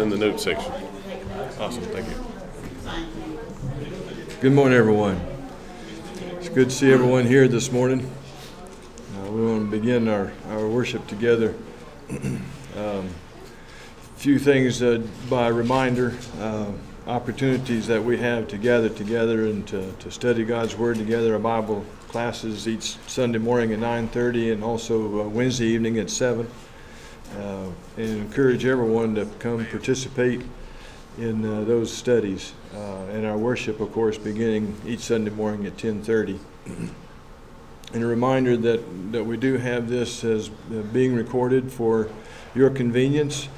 in the notes section. Awesome, thank you. Good morning, everyone. It's good to see everyone here this morning. Uh, we want to begin our, our worship together. um, few things uh, by reminder, uh, opportunities that we have to gather together and to, to study God's Word together. Our Bible classes each Sunday morning at 9:30 and also uh, Wednesday evening at 7. Uh, and encourage everyone to come participate in uh, those studies uh, and our worship, of course, beginning each Sunday morning at 10:30. and a reminder that that we do have this as uh, being recorded for your convenience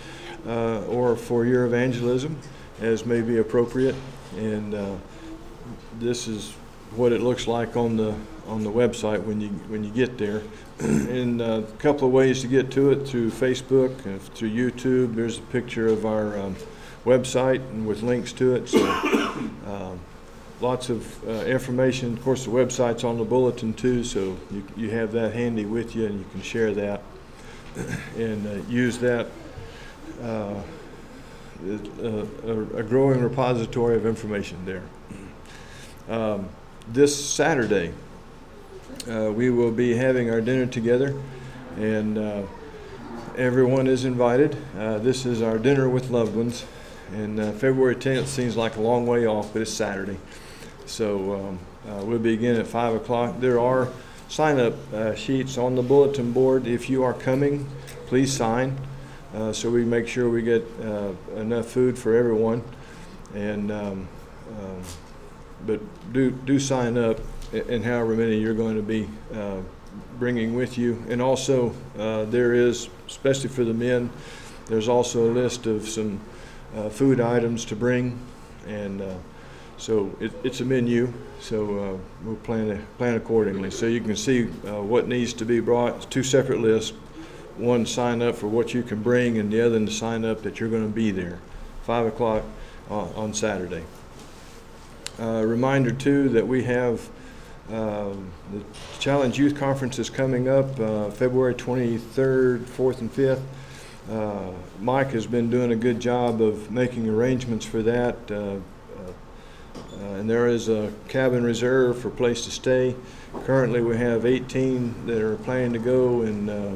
uh, or for your evangelism, as may be appropriate. And this is what it looks like on the on the website when you when you get there. and uh, a couple of ways to get to it through Facebook, uh, through YouTube. There's a picture of our um, website and with links to it. So um, lots of uh, information. Of course, the website's on the bulletin too, so you, you have that handy with you and you can share that and uh, use that. Uh, a, a, growing repository of information there. Um, this Saturday, uh, we will be having our dinner together, and uh, everyone is invited. Uh, this is our dinner with loved ones, and uh, February 10th seems like a long way off, but it's Saturday. So um, uh, we'll begin at 5 o'clock. There are sign up uh, sheets on the bulletin board. If you are coming, please sign so we make sure we get enough food for everyone. And um, um, but do do sign up and however many you're going to be uh, bringing with you. And also, uh, there is, especially for the men, there's also a list of some uh, food items to bring, and uh, so it, it's a menu. So uh, we'll plan plan accordingly. So you can see uh, what needs to be brought. It's two separate lists. One sign up for what you can bring, and the other to sign up that you're going to be there, five o'clock on Saturday. reminder too that we have um, the Challenge Youth Conference is coming up uh, February 23rd, 4th, and 5th. Uh, Mike has been doing a good job of making arrangements for that. Uh, uh, uh and there is a cabin reserve for place to stay. Currently, we have 18 that are planning to go, and uh,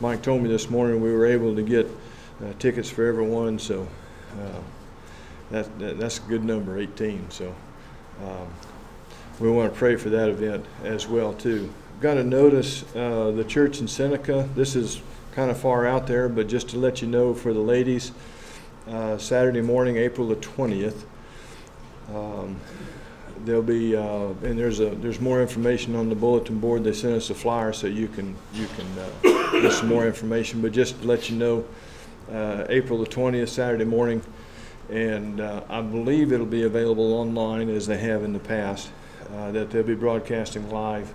Mike told me this morning we were able to get tickets for everyone, so that, that, that's a good number, 18. So. Um, we want to pray for that event as well too. Got to notice uh, the church in Seneca. This is kind of far out there, but just to let you know for the ladies, uh, Saturday morning, April the 20th. Um, there'll be uh, and there's a there's more information on the bulletin board. They sent us a flyer so you can you can uh, get some more information. But just to let you know, uh, April the 20th, Saturday morning, and uh, I believe it'll be available online as they have in the past. Uh, that they'll be broadcasting live.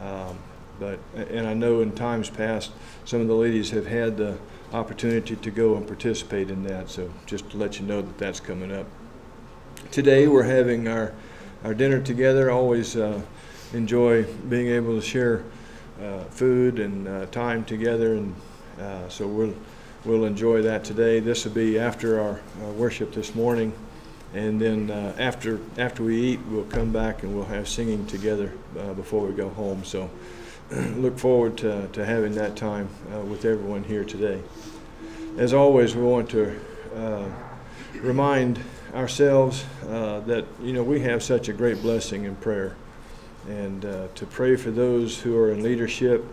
Um, but and I know in times past some of the ladies have had the opportunity to go and participate in that. So just to let you know that that's coming up. Today we're having our our dinner together. Always uh, enjoy being able to share uh, food and uh, time together, and uh, so we'll we'll enjoy that today. This will be after our worship this morning and then uh, after after we eat, we'll come back and we'll have singing together uh, before we go home. So look forward to, to having that time uh, with everyone here today. As always, we want to uh, remind ourselves uh, that you know we have such a great blessing in prayer, and uh, to pray for those who are in leadership,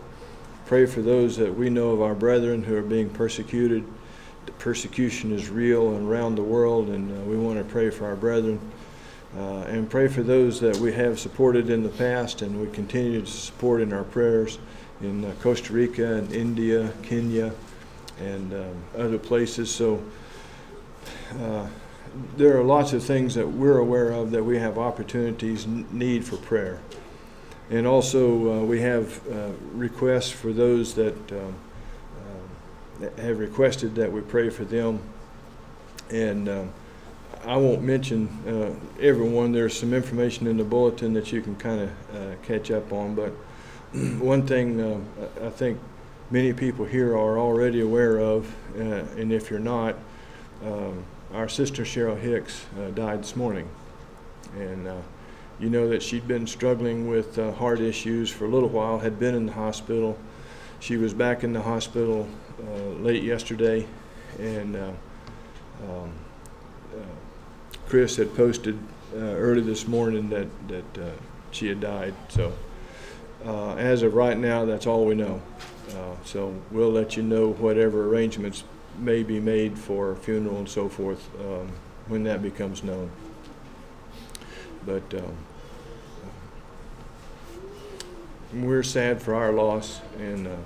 pray for those that we know of our brethren who are being persecuted persecution is real and around the world, and uh, we want to pray for our brethren uh, and pray for those that we have supported in the past and we continue to support in our prayers in uh, Costa Rica and India, Kenya, and um, other places. So uh, there are lots of things that we're aware of that we have opportunities need for prayer. And also, uh, we have uh, requests for those that um, have requested that we pray for them. And uh, I won't mention uh, everyone. There's some information in the bulletin that you can kind of uh, catch up on. But one thing uh, I think many people here are already aware of, uh, and if you're not, um, our sister Cheryl Hicks uh, died this morning. And uh, you know that she'd been struggling with heart issues for a little while, had been in the hospital. She was back in the hospital late yesterday, and uh, um, uh, Chris had posted uh, early this morning that, that uh, she had died. So uh, as of right now, that's all we know. Uh, so we'll let you know whatever arrangements may be made for a funeral and so forth um, when that becomes known. But um, we're sad for our loss, and uh,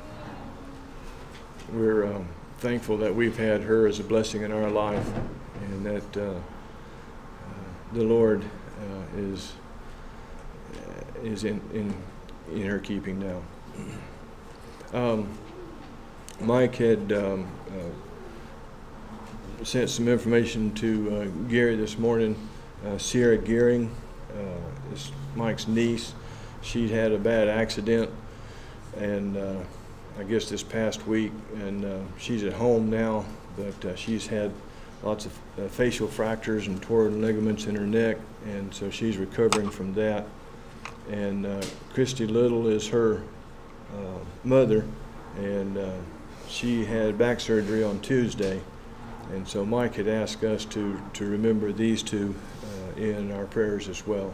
we're um, thankful that we've had her as a blessing in our life, and that uh, uh, the Lord uh, is uh, is in, in in her keeping now. Um, Mike had um, uh, sent some information to uh, Gary this morning. Uh, Sierra Gearing is Mike's niece. She'd had a bad accident, and I guess this past week, and uh, she's at home now, but uh, she's had lots of uh, facial fractures and torn ligaments in her neck, and so she's recovering from that. And uh, Christy Little is her uh, mother, and uh, she had back surgery on Tuesday. And so Mike had asked us to, to remember these two in our prayers as well.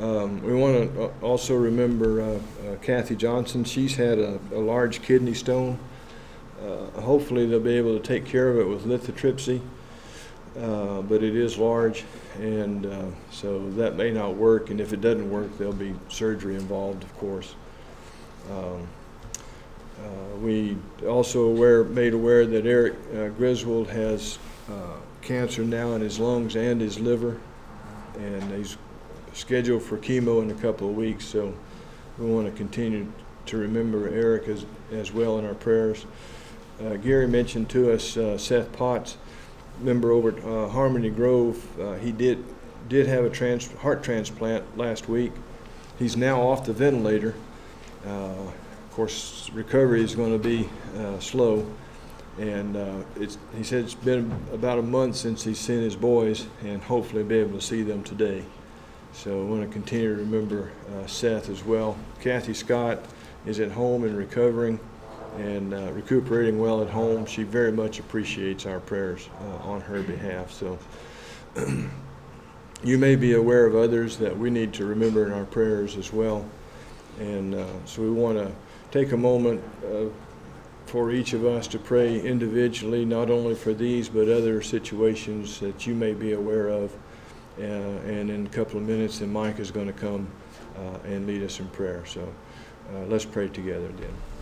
Um, we want to also remember uh, uh, Kathy Johnson. She's had a, a large kidney stone. Uh, hopefully, they'll be able to take care of it with lithotripsy, uh, but it is large, and uh, so that may not work. And if it doesn't work, there'll be surgery involved, of course. Um, uh, we also aware, made aware that Eric uh, Griswold has uh, cancer now in his lungs and his liver, and he's scheduled for chemo in a couple of weeks. So we want to continue to remember Eric as, as well in our prayers. Uh, Gary mentioned to us uh, Seth Potts, member over at uh, Harmony Grove. Uh, he did did have a trans heart transplant last week. He's now off the ventilator. Uh, of course, recovery is going to be uh, slow, and it's, he said it's been about a month since he's seen his boys, and hopefully be able to see them today. So I want to continue to remember uh, Seth as well. Kathy Scott is at home and recovering and uh, recuperating well at home. She very much appreciates our prayers uh, on her behalf. So you may be aware of others that we need to remember in our prayers as well. And uh, so we want to take a moment uh, for each of us to pray individually, not only for these, but other situations that you may be aware of. Uh, and in a couple of minutes, then Mike is going to come uh, and lead us in prayer. So uh, let's pray together then.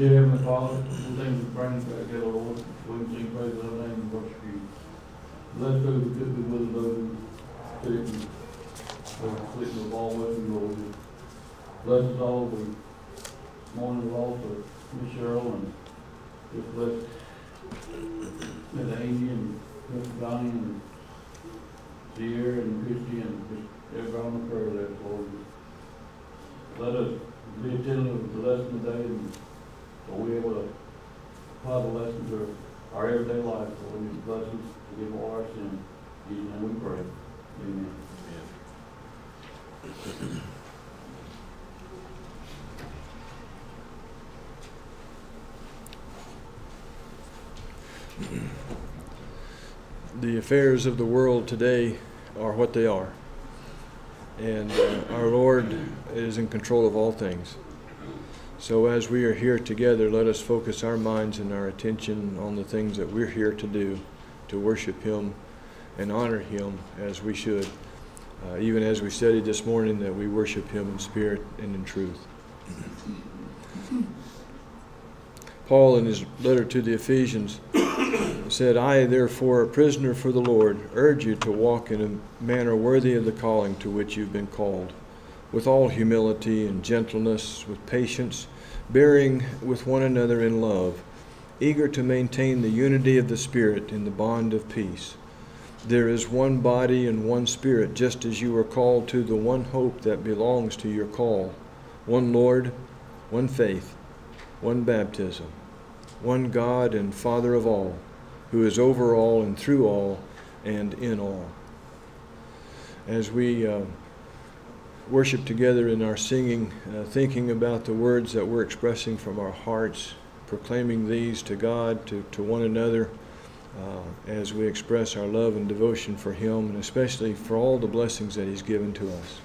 Dear Heavenly Father, you for bringing us back together, Lord. We sing praise thy name and worship you. Bless those who could be with those who sick and sleeping with all with you, Lord. Bless us all. We mourn the loss of Miss Cheryl and just bless Miss Amy and Miss Donnie and Sierra and Christie and just everybody on the prayer list, Lord. Let us be attentive to the lesson today and so we able to apply the lessons of our everyday life, so we need blessings to give all our sins. In Jesus' name we pray. Amen. The affairs of the world today are what they are. And uh, our Lord is in control of all things. So as we are here together, let us focus our minds and our attention on the things that we're here to do, to worship Him and honor Him as we should. Uh, even as we studied this morning, that we worship Him in spirit and in truth. Paul, in his letter to the Ephesians, said, I, therefore, a prisoner for the Lord, urge you to walk in a manner worthy of the calling to which you've been called, with all humility and gentleness, with patience, bearing with one another in love, eager to maintain the unity of the Spirit in the bond of peace. There is one body and one Spirit, just as you are called to the one hope that belongs to your call one Lord, one faith, one baptism, one God and Father of all who is over all and through all and in all. As we uh, worship together in our singing, uh, thinking about the words that we're expressing from our hearts, proclaiming these to God, to, to one another, uh, as we express our love and devotion for Him, and especially for all the blessings that He's given to us.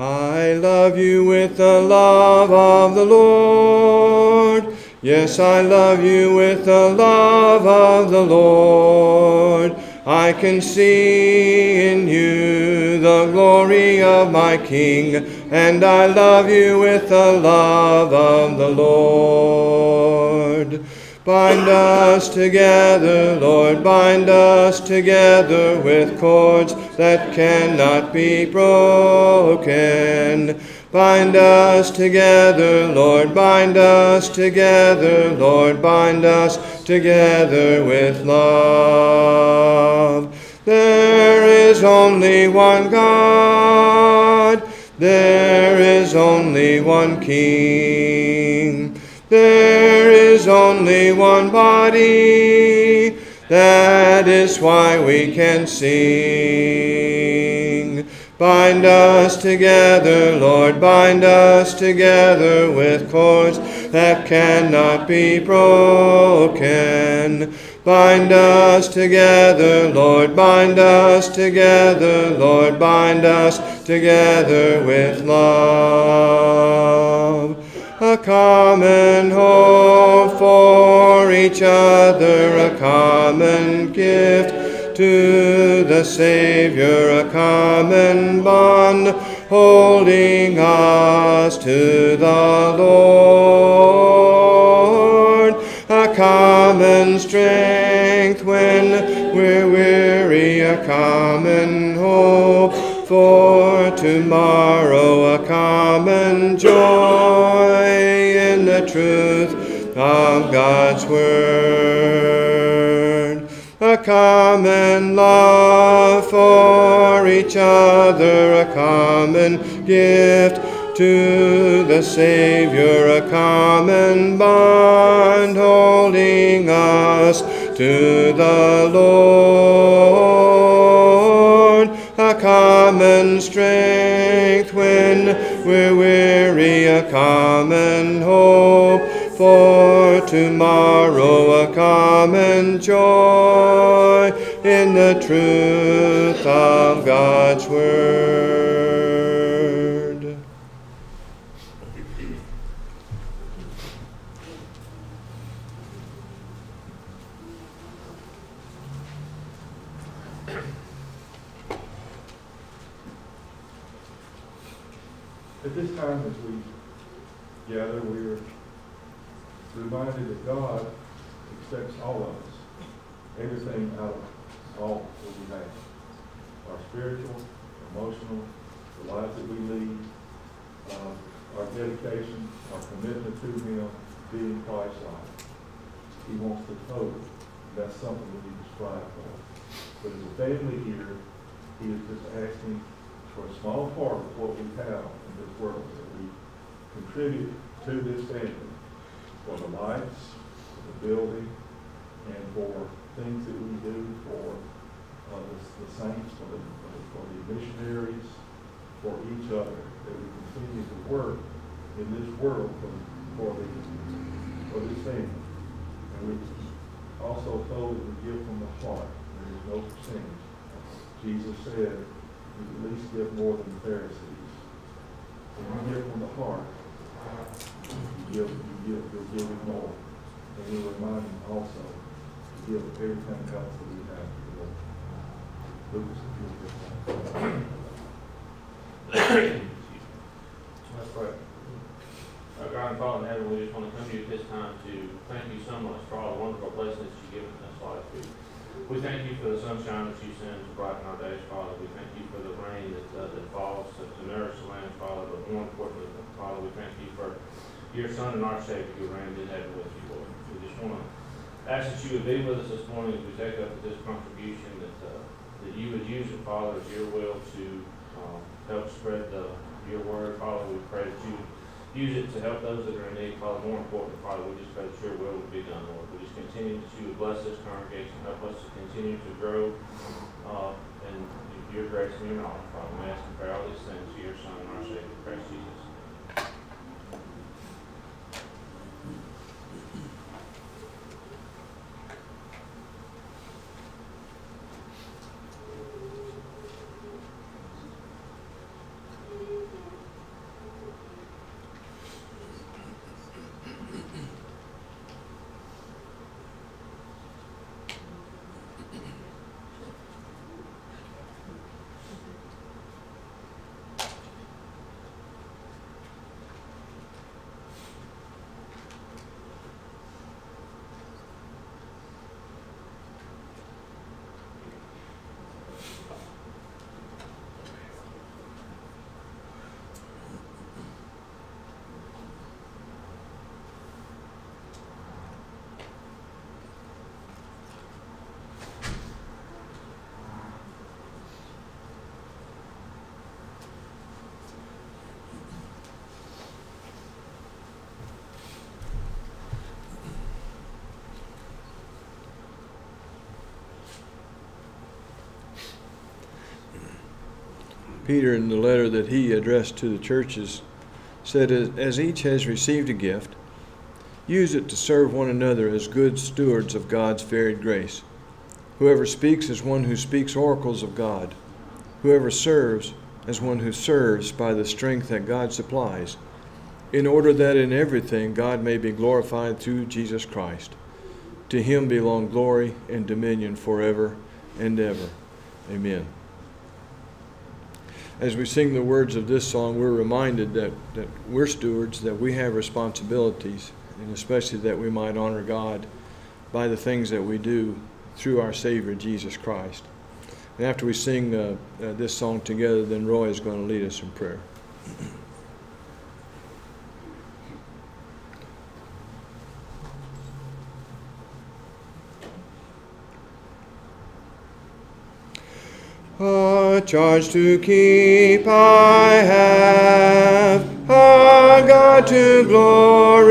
I love you with the love of the Lord. Yes, I love you with the love of the Lord. I can see in you the glory of my King, and I love you with the love of the Lord. Bind us together, Lord, bind us together with cords that cannot be broken. Bind us together, Lord, bind us together, Lord, bind us together with love. There is only one God, there is only one King. There is only one body, that is why we can sing. Bind us together, Lord, bind us together with cords that cannot be broken. Bind us together, Lord, bind us together, Lord, bind us together with love a common hope for each other, a common gift to the Savior, a common bond holding us to the Lord, a common strength when we're weary, a common hope for tomorrow, a common joy truth of God's Word, a common love for each other, a common gift to the Savior, a common bond holding us to the Lord, a common strength when we're weary, a common hope for tomorrow, a common joy in the truth of God's Word. At this time, as we gather, we are reminded that God expects all of us, everything out of all that we have. Our spiritual, emotional, the lives that we lead, uh, our dedication, our commitment to Him, being Christ-like. He wants the total. That's something we need to strive for. But as a family here, He is just asking for a small part of what we have in this world, that we contribute to this family for the lights, for the building, and for things that we do for uh, the, the saints, for the, for the missionaries, for each other, that we continue to work in this world for, for the, for this family. And we also told that we give from the heart, there is no percentage. Jesus said, we at least give more than the Pharisees. When you give from the heart, you give, you give, you're giving more. And we remind him also to give everything else that we have to the Lord. Lucas, if you'll give that. Let's pray. Uh, God and Father in heaven, we just want to come to you at this time to thank you so much for all the wonderful blessings you've given us life. We, we thank you for the sunshine that you send to brighten our days, Father. We thank you for the rain that, uh, that falls to, to nourish the land, Father. But more importantly, Father, we thank you for your Son and our Savior who reigned in heaven with you, Lord. We just want to ask that you would be with us this morning as we take up this contribution, that, uh, that you would use it, Father, as your will to um, help spread the, your word, Father. We pray that you would use it to help those that are in need, Father. More important, Father, we just pray that your will would be done, Lord. We just continue would bless this congregation, help us to continue to grow uh, in your grace and your knowledge, Father. We ask and pray all these things to your Son and our Savior, Christ Jesus. Peter, in the letter that he addressed to the churches, said, As each has received a gift, use it to serve one another as good stewards of God's varied grace. Whoever speaks is one who speaks oracles of God. Whoever serves as one who serves by the strength that God supplies, in order that in everything God may be glorified through Jesus Christ. To him belong glory and dominion forever and ever. Amen as we sing the words of this song, we're reminded that, that we're stewards, that we have responsibilities, and especially that we might honor God by the things that we do through our Savior, Jesus Christ. And after we sing uh, uh, this song together, then Roy is going to lead us in prayer. A charge to keep I have, a God to glorify,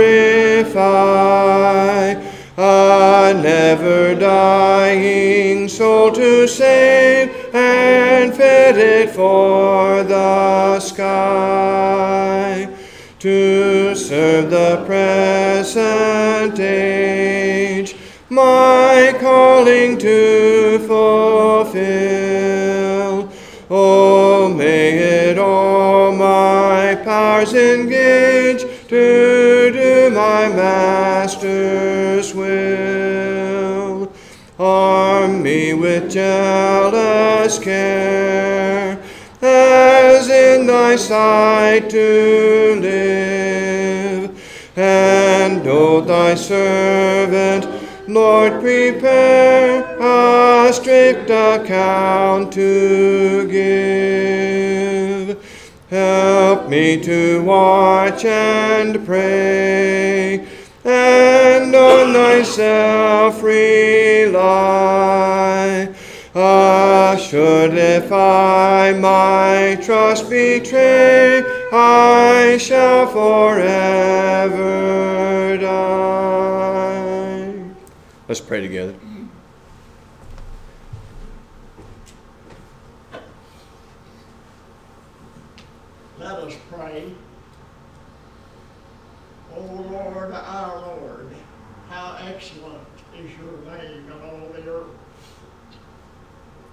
a never dying soul to save, and fit it for the sky, to serve the present age, my calling to Oh, may it all my powers engage to do my Master's will. Arm me with jealous care, as in thy sight to live, and hold thy servant Lord, prepare a strict account to give. Help me to watch and pray, and on thyself rely. Ah, Assured if I my trust betray, I shall forever die. Let's pray together. Let us pray. O Lord, our Lord, how excellent is your name in all the earth.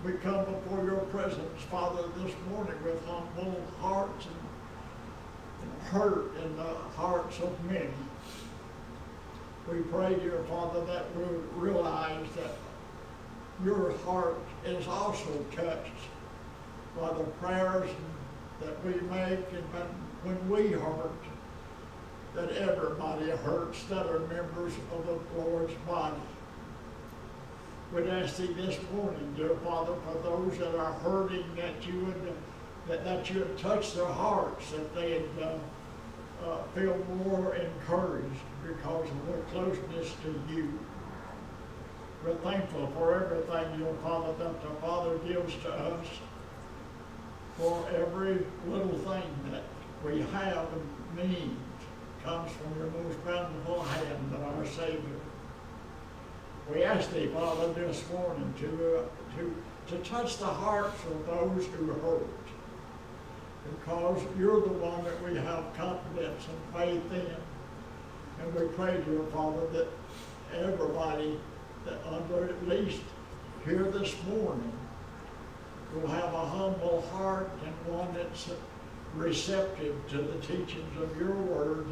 We come before your presence, Father, this morning with humble hearts and, and hurt in the hearts of many. We pray, dear Father, that we realize that your heart is also touched by the prayers that we make and when, we hurt, that everybody hurts that are members of the Lord's body. We'd ask thee this morning, dear Father, for those that are hurting, that you would, that, that you would touch their hearts, that they'd uh, uh, feel more encouraged because of their closeness to you. We're thankful for everything, dear Father, that the Father gives to us for every little thing that we have and need comes from your most bountiful hand of our Savior. We ask thee, Father, this morning to, uh, to, to touch the hearts of those who hurt. Because you're the one that we have confidence and faith in. And we pray, dear Father, that everybody that under at least here this morning will have a humble heart and one that's receptive to the teachings of your word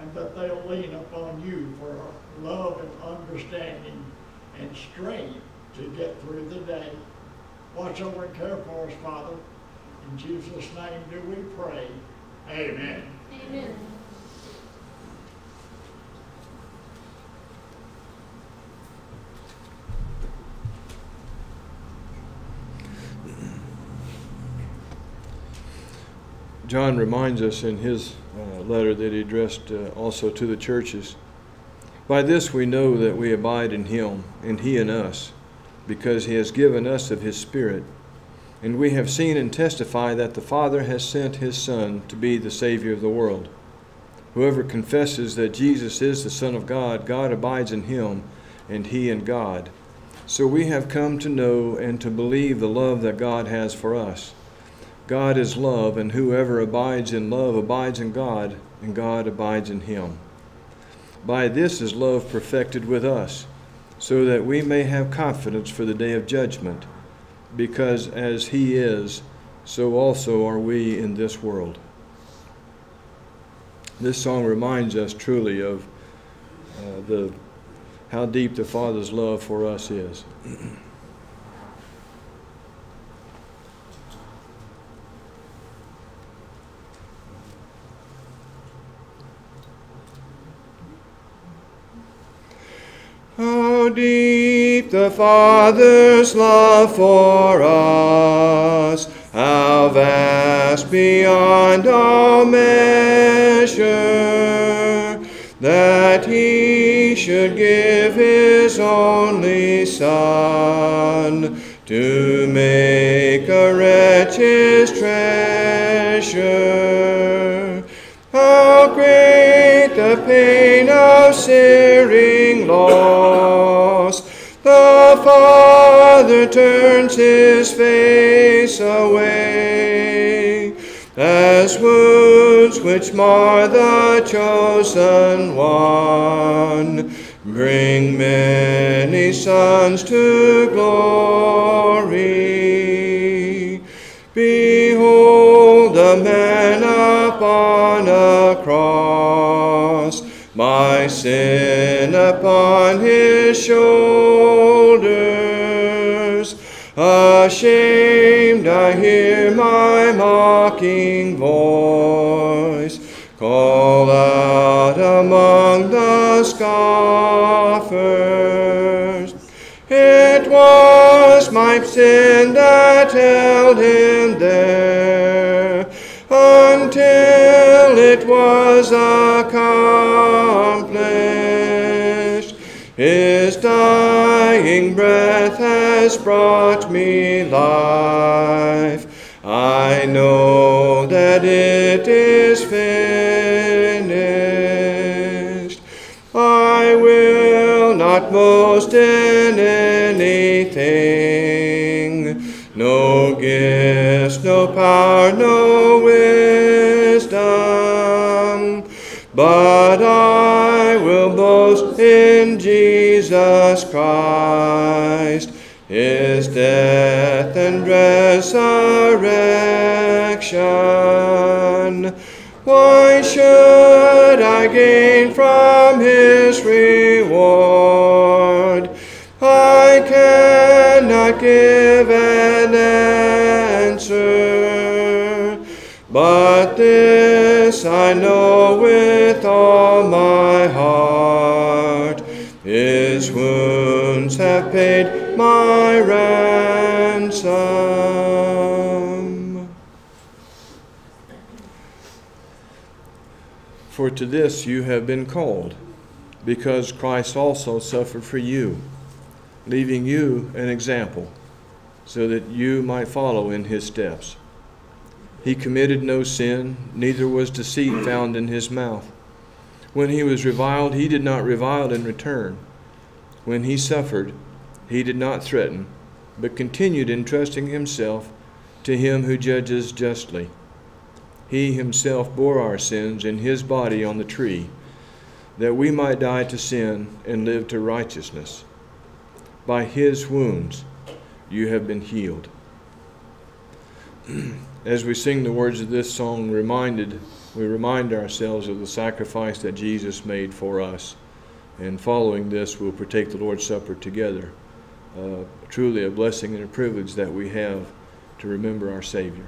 and that they'll lean upon you for love and understanding and strength to get through the day. Watch over and care for us, Father. In Jesus' name do we pray. Amen. Amen. John reminds us in his uh, letter that he addressed uh, also to the churches By this we know that we abide in him, and he in us, because he has given us of his Spirit. And we have seen and testify that the Father has sent his Son to be the Savior of the world. Whoever confesses that Jesus is the Son of God, God abides in him, and he in God. So we have come to know and to believe the love that God has for us. God is love, and whoever abides in love abides in God, and God abides in him. By this is love perfected with us, so that we may have confidence for the day of judgment, because as he is, so also are we in this world. This song reminds us truly of uh, the how deep the Father's love for us is. How deep the Father's love for us, how vast beyond all measure, that He should give His only Son to make a wretch His treasure. Searing loss! The Father turns his face away, as wounds which mar the chosen one bring many sons to glory. Behold the man upon a cross, my sin upon his shoulders. Ashamed, I hear my mocking voice call out among the scoffers. It was my sin that held him there until it was accomplished. Has brought me life. I know that it is finished. I will not boast in anything, no gifts, no power, no wisdom, but I will boast in Jesus Christ, his death and resurrection. Why should I gain from his reward? I cannot give an answer, but this I know my heart. His wounds have paid my ransom. For to this you have been called, because Christ also suffered for you, leaving you an example, so that you might follow in his steps. He committed no sin, neither was deceit found in his mouth. When he was reviled, he did not revile in return. When he suffered, he did not threaten, but continued entrusting himself to him who judges justly. He himself bore our sins in his body on the tree, that we might die to sin and live to righteousness. By his wounds you have been healed. As we sing the words of this song, reminded, we remind ourselves of the sacrifice that Jesus made for us. And following this, we'll partake the Lord's Supper together. Uh, truly a blessing and a privilege that we have to remember our Savior.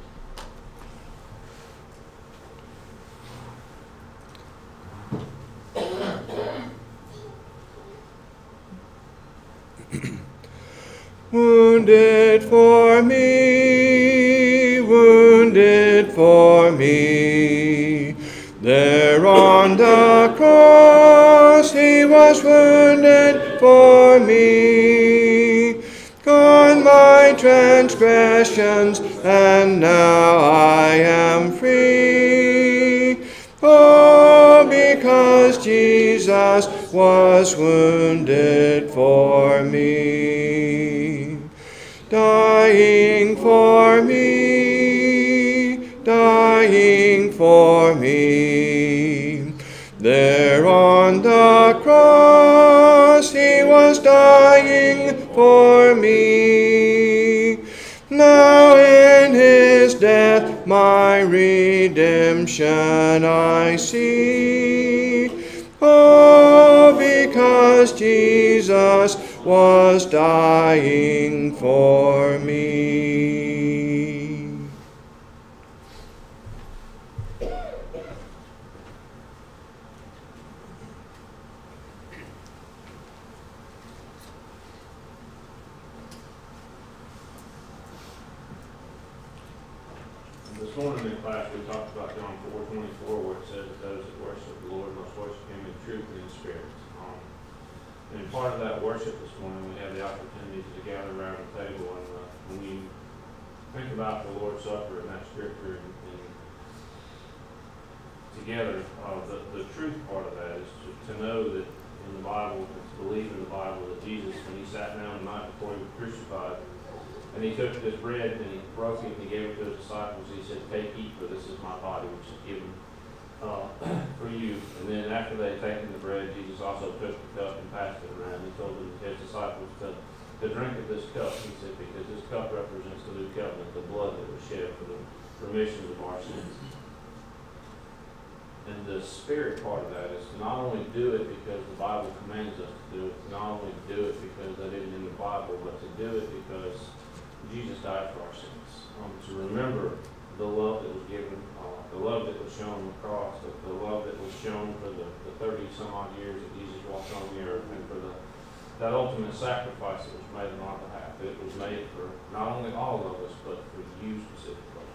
Was made on our behalf. It was made for not only all of us, but for you specifically.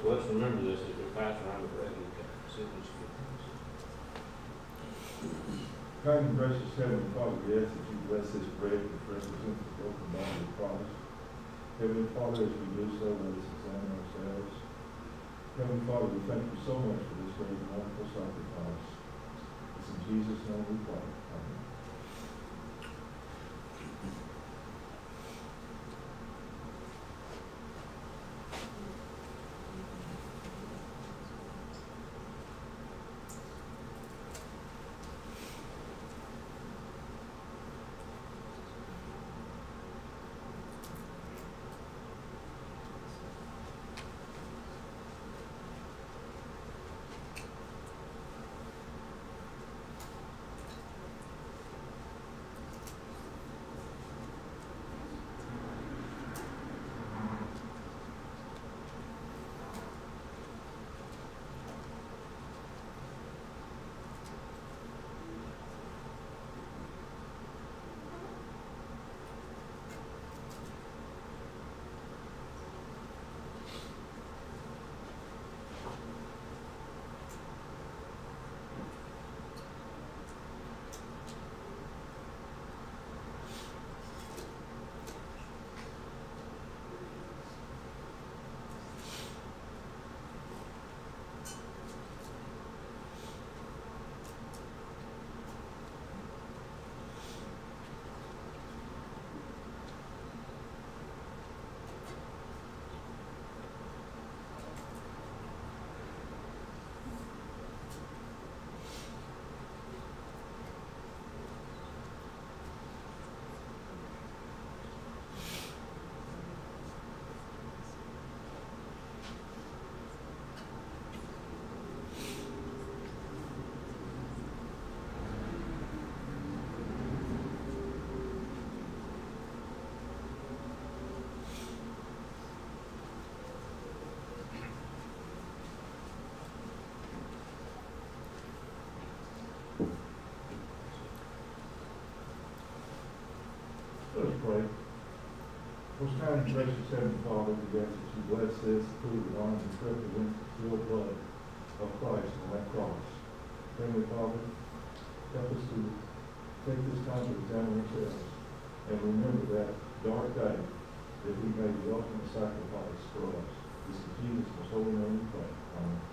So let's remember this as we pass around the bread and Kind and gracious Heavenly Father, we ask that you bless this bread which represents the broken body of Christ. Heavenly Father, as we do so, let us examine ourselves. Heavenly Father, we thank you so much for this great and wonderful sacrifice. It's in Jesus' name we pray. Us pray. Most kind and gracious Heavenly Father, we ask that you bless this food and honor which represents the spilled blood of Christ on that cross. Heavenly Father, help us to take this time to examine ourselves and remember that dark day that he made the ultimate sacrifice for us. This is Jesus' holy name we pray. Amen.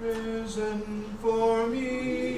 Risen for me,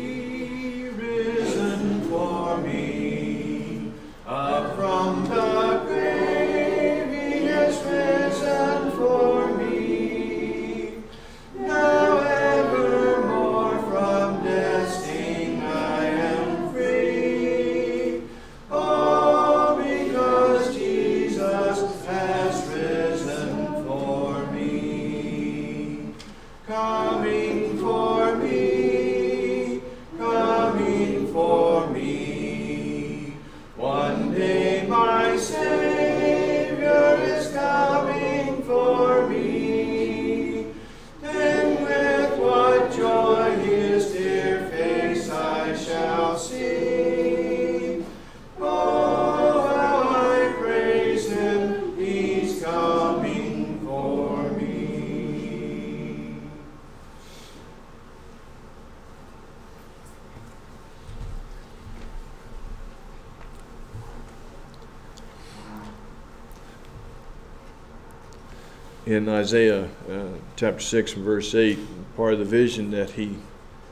In Isaiah uh, chapter 6 and verse 8, part of the vision that he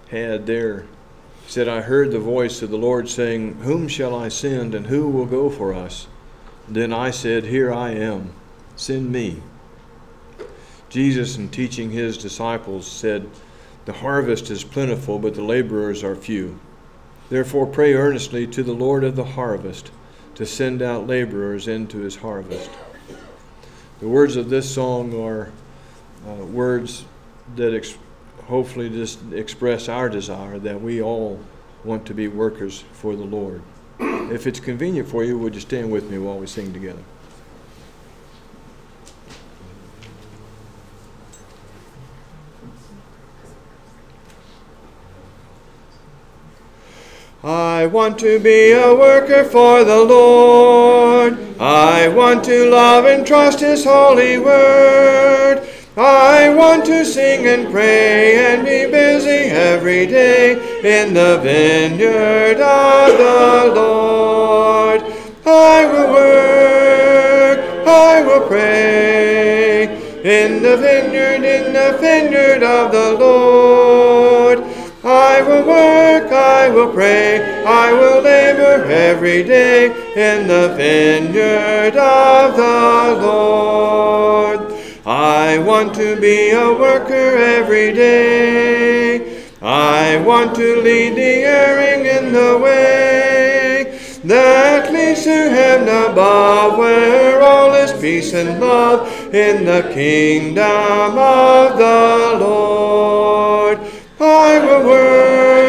had there he said, I heard the voice of the Lord saying, Whom shall I send, and who will go for us? Then I said, Here I am, send me. Jesus, in teaching his disciples, said, The harvest is plentiful, but the laborers are few. Therefore, pray earnestly to the Lord of the harvest to send out laborers into his harvest. The words of this song are uh, words that hopefully just express our desire that we all want to be workers for the Lord. If it's convenient for you, would you stand with me while we sing together? I want to be a worker for the Lord. I want to love and trust His holy word. I want to sing and pray and be busy every day in the vineyard of the Lord. I will work, I will pray in the vineyard, in the vineyard of the Lord. I will work, will pray, I will labor every day in the vineyard of the Lord. I want to be a worker every day. I want to lead the erring in the way that leads to heaven above, where all is peace and love in the kingdom of the Lord. I will work,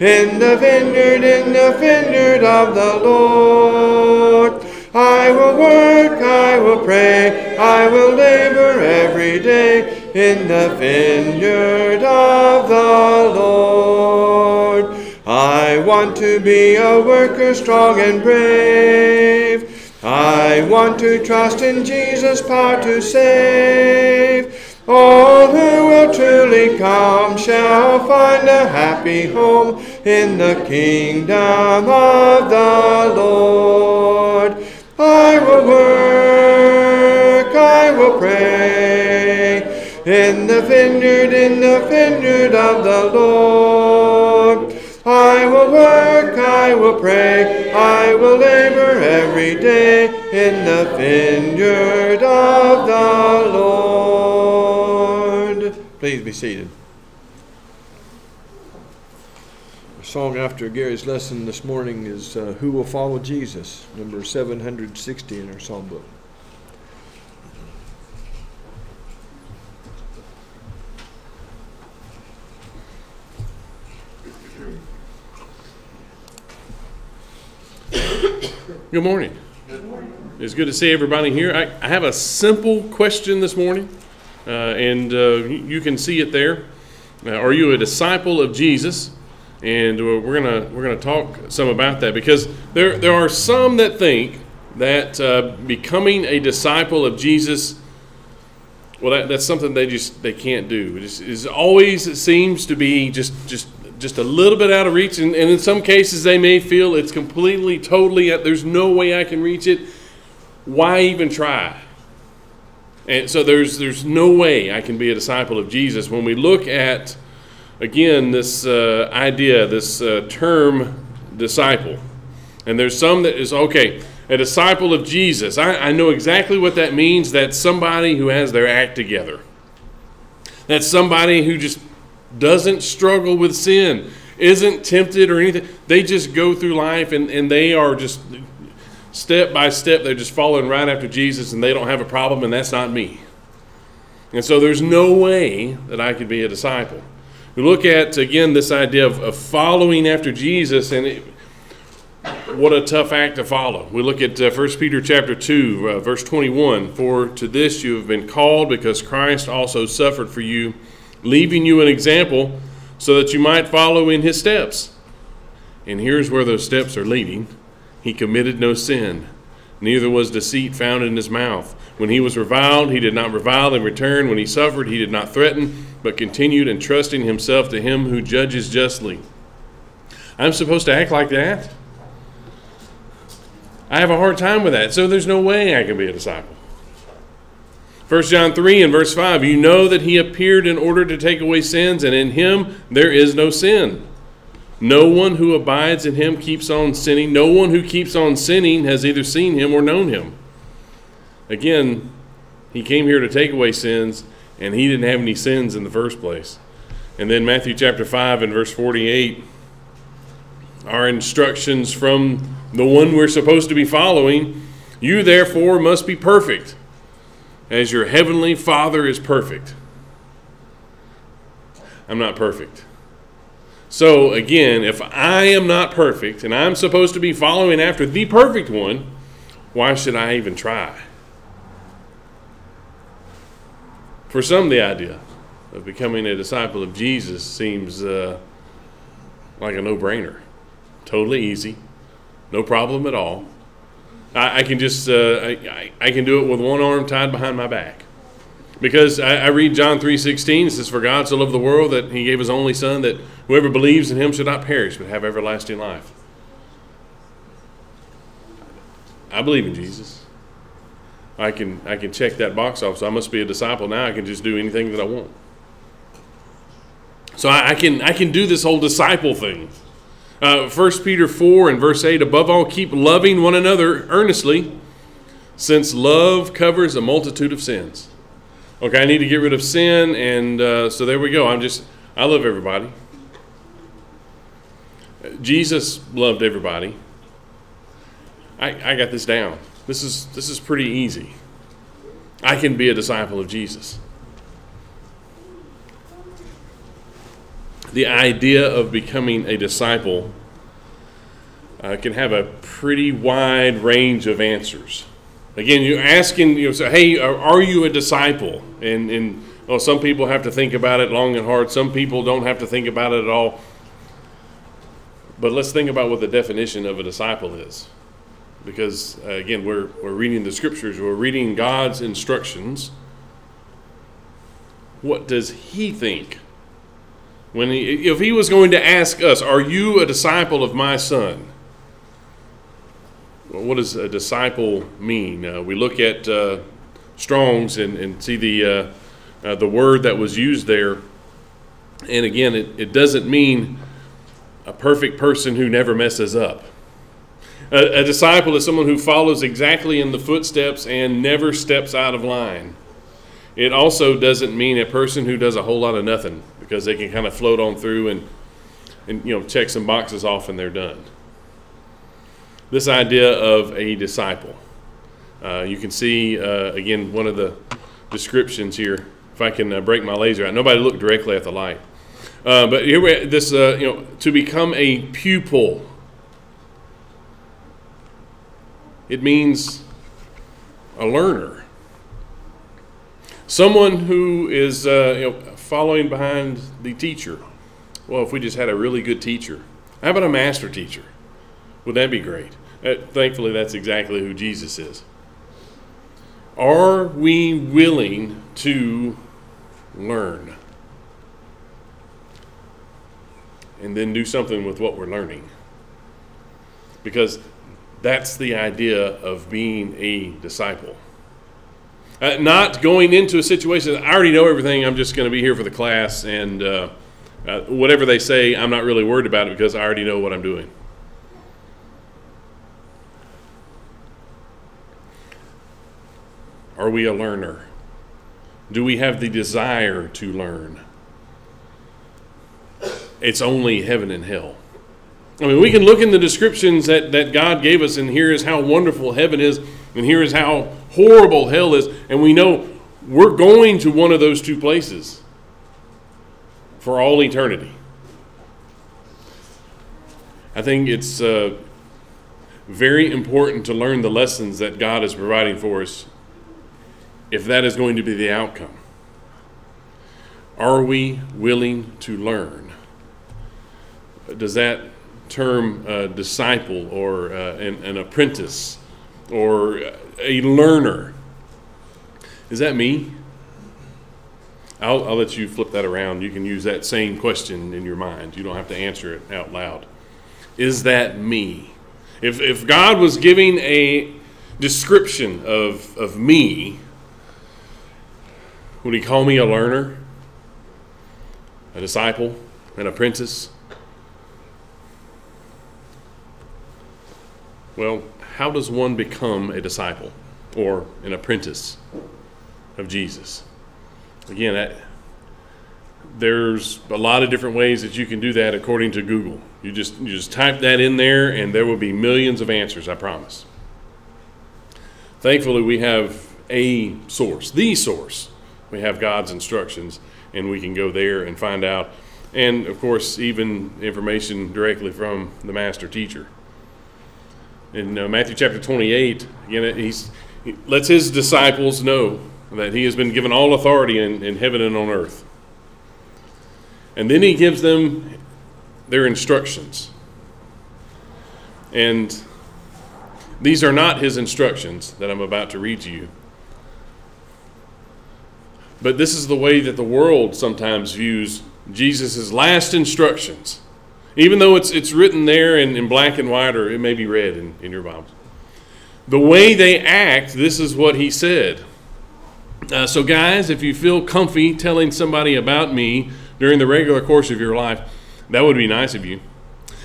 In the vineyard, in the vineyard of the Lord. I will work, I will pray, I will labor every day in the vineyard of the Lord. I want to be a worker strong and brave. I want to trust in Jesus' power to save. All who will truly come shall find a happy home in the kingdom of the Lord. I will work, I will pray in the vineyard, in the vineyard of the Lord. I will work, I will pray, I will labor every day in the vineyard of the Lord. Please be seated. The song after Gary's lesson this morning is uh, Who Will Follow Jesus, number 760 in our songbook. Good morning. Good morning. It's good to see everybody here. I, I have a simple question this morning, and uh, you can see it there. Uh, are you a disciple of Jesus? And uh, we're gonna we're gonna talk some about that because there there are some that think that uh, becoming a disciple of Jesus, well, that, that's something they just they can't do. It is, is always it seems to be just just just a little bit out of reach, and, and in some cases they may feel it's completely, totally, there's no way I can reach it. Why even try? And so there's there's no way I can be a disciple of Jesus when we look at again this uh, idea, this uh, term disciple. And there's some that is okay, a disciple of Jesus. I, I know exactly what that means. That's somebody who has their act together. That's somebody who just doesn't struggle with sin, isn't tempted or anything. They just go through life and, and they are just step by step, they're just following right after Jesus and they don't have a problem, and that's not me. And so there's no way that I could be a disciple. We look at, again, this idea of, of following after Jesus, and it, what a tough act to follow. We look at uh, 1 Peter chapter 2, uh, verse 21. For to this you have been called, because Christ also suffered for you, leaving you an example, so that you might follow in his steps. And here's where those steps are leading. He committed no sin, neither was deceit found in his mouth. When he was reviled, he did not revile in return. When he suffered, he did not threaten, but continued entrusting himself to him who judges justly. I'm supposed to act like that? I have a hard time with that, so there's no way I can be a disciple. 1 John 3 and verse 5 You know that he appeared in order to take away sins, and in him there is no sin. No one who abides in him keeps on sinning. No one who keeps on sinning has either seen him or known him. Again, he came here to take away sins, and he didn't have any sins in the first place. And then Matthew chapter 5 and verse 48 are instructions from the one we're supposed to be following. You therefore must be perfect, as your heavenly Father is perfect. I'm not perfect. So, again, if I am not perfect and I'm supposed to be following after the perfect one, why should I even try? For some, the idea of becoming a disciple of Jesus seems uh, like a no brainer. Totally easy, no problem at all. I, I can just, uh, I, I can do it with one arm tied behind my back. Because I, I read John 3.16, it says, For God so loved the world that he gave his only son, that whoever believes in him should not perish, but have everlasting life. I believe in Jesus. I can I can check that box off. So I must be a disciple now. I can just do anything that I want. So I, I can I can do this whole disciple thing. Uh, 1 Peter 4 and verse 8 Above all, keep loving one another earnestly, since love covers a multitude of sins. Okay, I need to get rid of sin, and uh, so there we go. I'm just, I love everybody. Jesus loved everybody. I, I got this down. This is, this is pretty easy. I can be a disciple of Jesus. The idea of becoming a disciple uh, can have a pretty wide range of answers. Again, you're asking, you know, so, hey, are, you a disciple? And, and well, some people have to think about it long and hard. Some people don't have to think about it at all. But let's think about what the definition of a disciple is. Because, uh, again, we're, we're reading the scriptures, we're reading God's instructions. What does He think? When he, if He was going to ask us, Are you a disciple of my Son? What does a disciple mean? Uh, we look at uh, Strong's and, and see the, uh, uh the word that was used there. And again, it, it doesn't mean a perfect person who never messes up. A, a, disciple is someone who follows exactly in the footsteps and never steps out of line. It also doesn't mean a person who does a whole lot of nothing because they can kind of float on through and, and you know check some boxes off and they're done. This idea of a disciple. Uh, you can see uh, again one of the descriptions here. If I can uh, break my laser out, nobody look directly at the light. Uh, but here we this uh, you know to become a pupil. It means a learner, someone who is uh, you know following behind the teacher. Well, if we just had a really good teacher, how about a master teacher? Would that be great? Uh, thankfully, that's exactly who Jesus is. Are we willing to learn? and then do something with what we're learning. Because that's the idea of being a disciple. Uh, not going into a situation that I already know everything, I'm just going to be here for the class, and uh, uh, whatever they say, I'm not really worried about it because I already know what I'm doing. Are we a learner? Do we have the desire to learn? It's only heaven and hell. I mean, we can look in the descriptions that, that God gave us, and here is how wonderful heaven is, and here is how horrible hell is, and we know we're going to one of those two places for all eternity. I think it's uh, very important to learn the lessons that God is providing for us if that is going to be the outcome. Are we willing to learn? Does that term uh, disciple or uh, an, an, apprentice or a learner, is that me? I'll, I'll let you flip that around. You can use that same question in your mind. You don't have to answer it out loud. Is that me? If, if God was giving a description of, of me, would he call me a learner, a disciple, an apprentice? Well, how does one become a disciple or an apprentice of Jesus? Again, that, there's a lot of different ways that you can do that according to Google. You just you just type that in there and there will be millions of answers, I promise. Thankfully, we have a source, the source. We have God's instructions and we can go there and find out and of course even information directly from the master teacher in uh, Matthew chapter 28, again, he's, he lets his disciples know that he has been given all authority in, in heaven and on earth. And then he gives them their instructions. And these are not his instructions that I'm about to read to you. But this is the way that the world sometimes views Jesus' last instructions even though it's, it's written there in, in black and white, or it may be red in, in your Bibles. The way they act, this is what he said. Uh, so, guys, if you feel comfy telling somebody about me during the regular course of your life, that would be nice of you.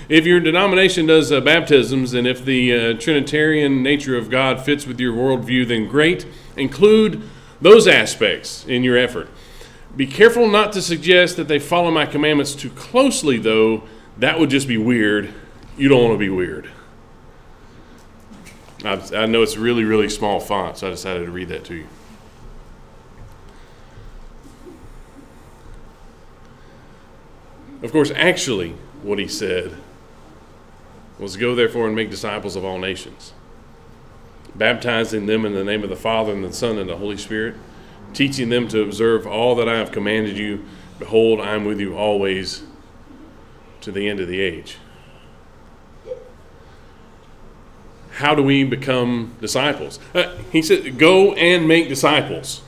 If your denomination does uh, baptisms and if the uh, Trinitarian nature of God fits with your worldview, then great. Include those aspects in your effort. Be careful not to suggest that they follow my commandments too closely, though, that would just be weird. You don't want to be weird. I, I know it's really, really small font, so I decided to read that to you. Of course, actually, what he said was go therefore and make disciples of all nations, baptizing them in the name of the Father and the Son and the Holy Spirit, teaching them to observe all that I have commanded you. Behold, I am with you always to the end of the age. How do we become disciples? Uh, he said, Go and make disciples.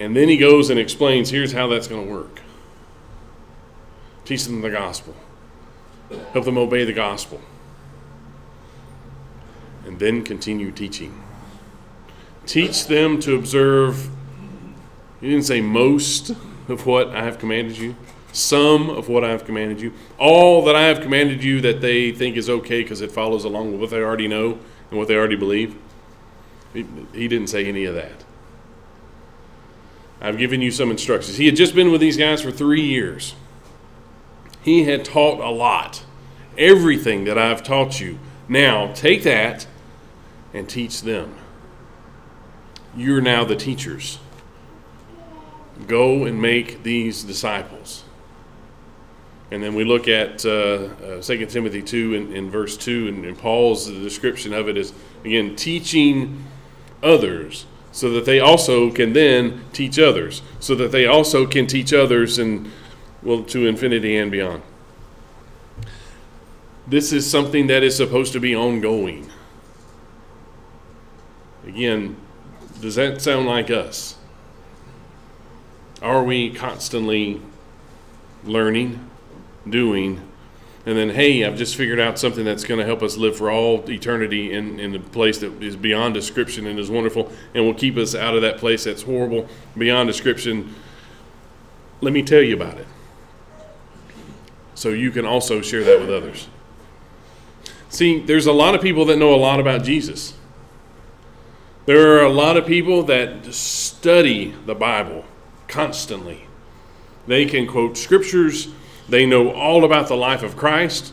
And then he goes and explains here's how that's going to work teach them the gospel, help them obey the gospel, and then continue teaching. Teach them to observe, he didn't say most of what I have commanded you some of what I have commanded you, all that I have commanded you that they think is okay because it follows along with what they already know and what they already believe. He, he didn't say any of that. I've given you some instructions. He had just been with these guys for three years. He had taught a lot. Everything that I've taught you. Now, take that and teach them. You're now the teachers. Go and make these disciples. And then we look at uh, uh, 2 Timothy 2 in, in verse 2, and, and Paul's description of it is, again, teaching others so that they also can then teach others, so that they also can teach others and, well, to infinity and beyond. This is something that is supposed to be ongoing. Again, does that sound like us? Are we constantly learning? doing, and then, hey, I've just figured out something that's going to help us live for all eternity in, in a place that is beyond description and is wonderful and will keep us out of that place that's horrible, beyond description. Let me tell you about it. So you can also share that with others. See, there's a lot of people that know a lot about Jesus. There are a lot of people that study the Bible constantly. They can quote scriptures, they know all about the life of Christ,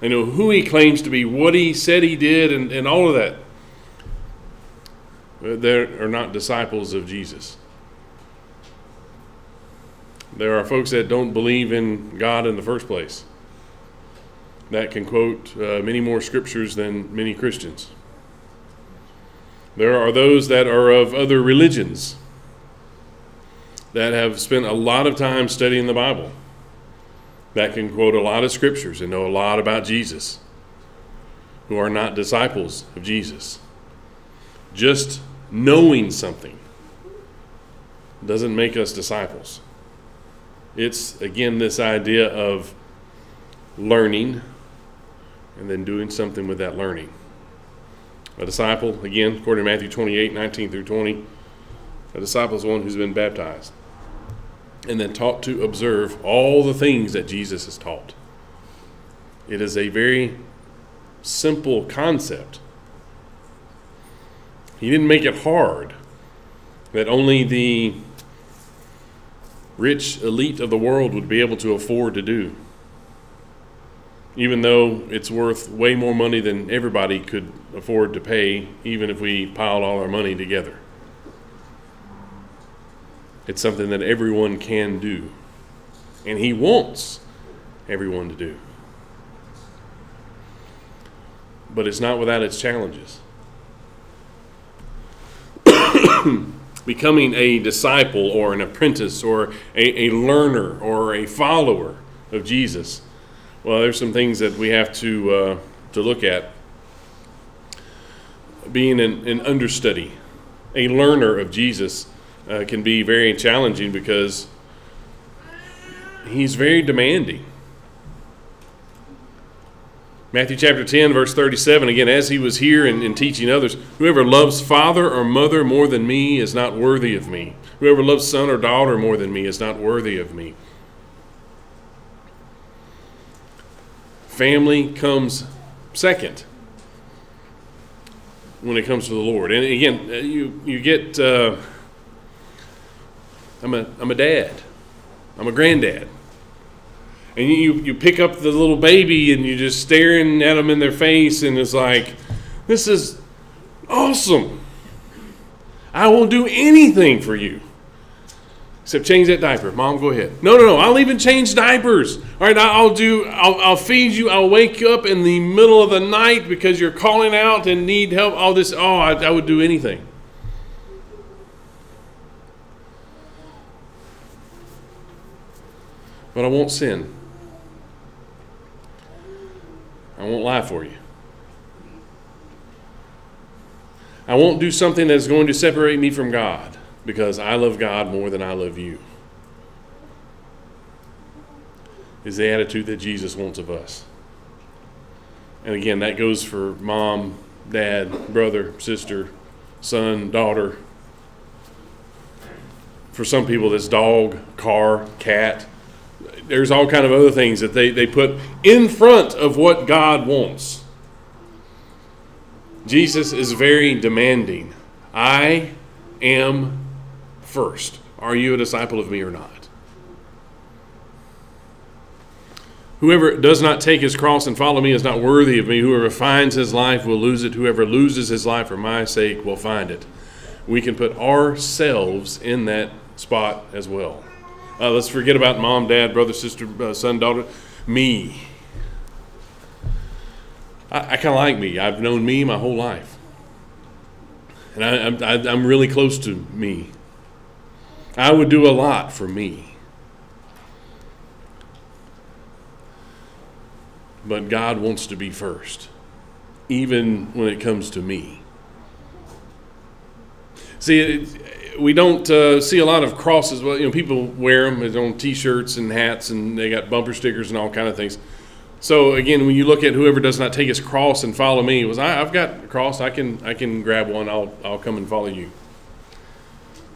they know who he claims to be, what he said he did, and, and all of that. They are not disciples of Jesus. There are folks that don't believe in God in the first place, that can quote uh, many more scriptures than many Christians. There are those that are of other religions that have spent a lot of time studying the Bible, that can quote a lot of scriptures and know a lot about Jesus, who are not disciples of Jesus. Just knowing something doesn't make us disciples. It's, again, this idea of learning and then doing something with that learning. A disciple, again, according to Matthew 28 19 through 20, a disciple is one who's been baptized and then taught to observe all the things that Jesus has taught. It is a very simple concept. He didn't make it hard that only the rich elite of the world would be able to afford to do. Even though it's worth way more money than everybody could afford to pay, even if we piled all our money together. It's something that everyone can do. And He wants everyone to do. But it's not without its challenges. Becoming a disciple or an apprentice or a, a learner or a follower of Jesus, well, there's some things that we have to, uh, to look at. Being an, an understudy, a learner of Jesus uh, can be very challenging because he's very demanding. Matthew chapter 10, verse 37, again, as he was here and, and, teaching others, whoever loves father or mother more than me is not worthy of me. Whoever loves son or daughter more than me is not worthy of me. Family comes second when it comes to the Lord. And again, uh, you, you get. Uh, I'm a, I'm a dad. I'm a granddad. And you, you pick up the little baby and you're just staring at them in their face, and it's like, this is awesome. I won't do anything for you except change that diaper. Mom, go ahead. No, no, no. I'll even change diapers. All right, I'll do. I'll, I'll feed you. I'll wake you up in the middle of the night because you're calling out and need help. All this. Oh, I, I would do anything. But I won't sin. I won't lie for you. I won't do something that's going to separate me from God because I love God more than I love you. Is the attitude that Jesus wants of us. And again, that goes for mom, dad, brother, sister, son, daughter. For some people, that's dog, car, cat there's all kind of other things that they, they put in front of what God wants. Jesus is very demanding. I am first. Are you a disciple of me or not? Whoever does not take his cross and follow me is not worthy of me. Whoever finds his life will lose it. Whoever loses his life for my sake will find it. We can put ourselves in that spot as well. Uh, let's forget about mom, dad, brother, sister, uh, son, daughter. Me. I, I kind of like me. I've known me my whole life. And I, I, I'm really close to me. I would do a lot for me. But God wants to be first, even when it comes to me. See, we don't uh, see a lot of crosses. Well, you know, people wear them on T-shirts and hats, and they got bumper stickers and all kind of things. So again, when you look at whoever does not take his cross and follow me, was I, I've got a cross. I can I can grab one. I'll I'll come and follow you.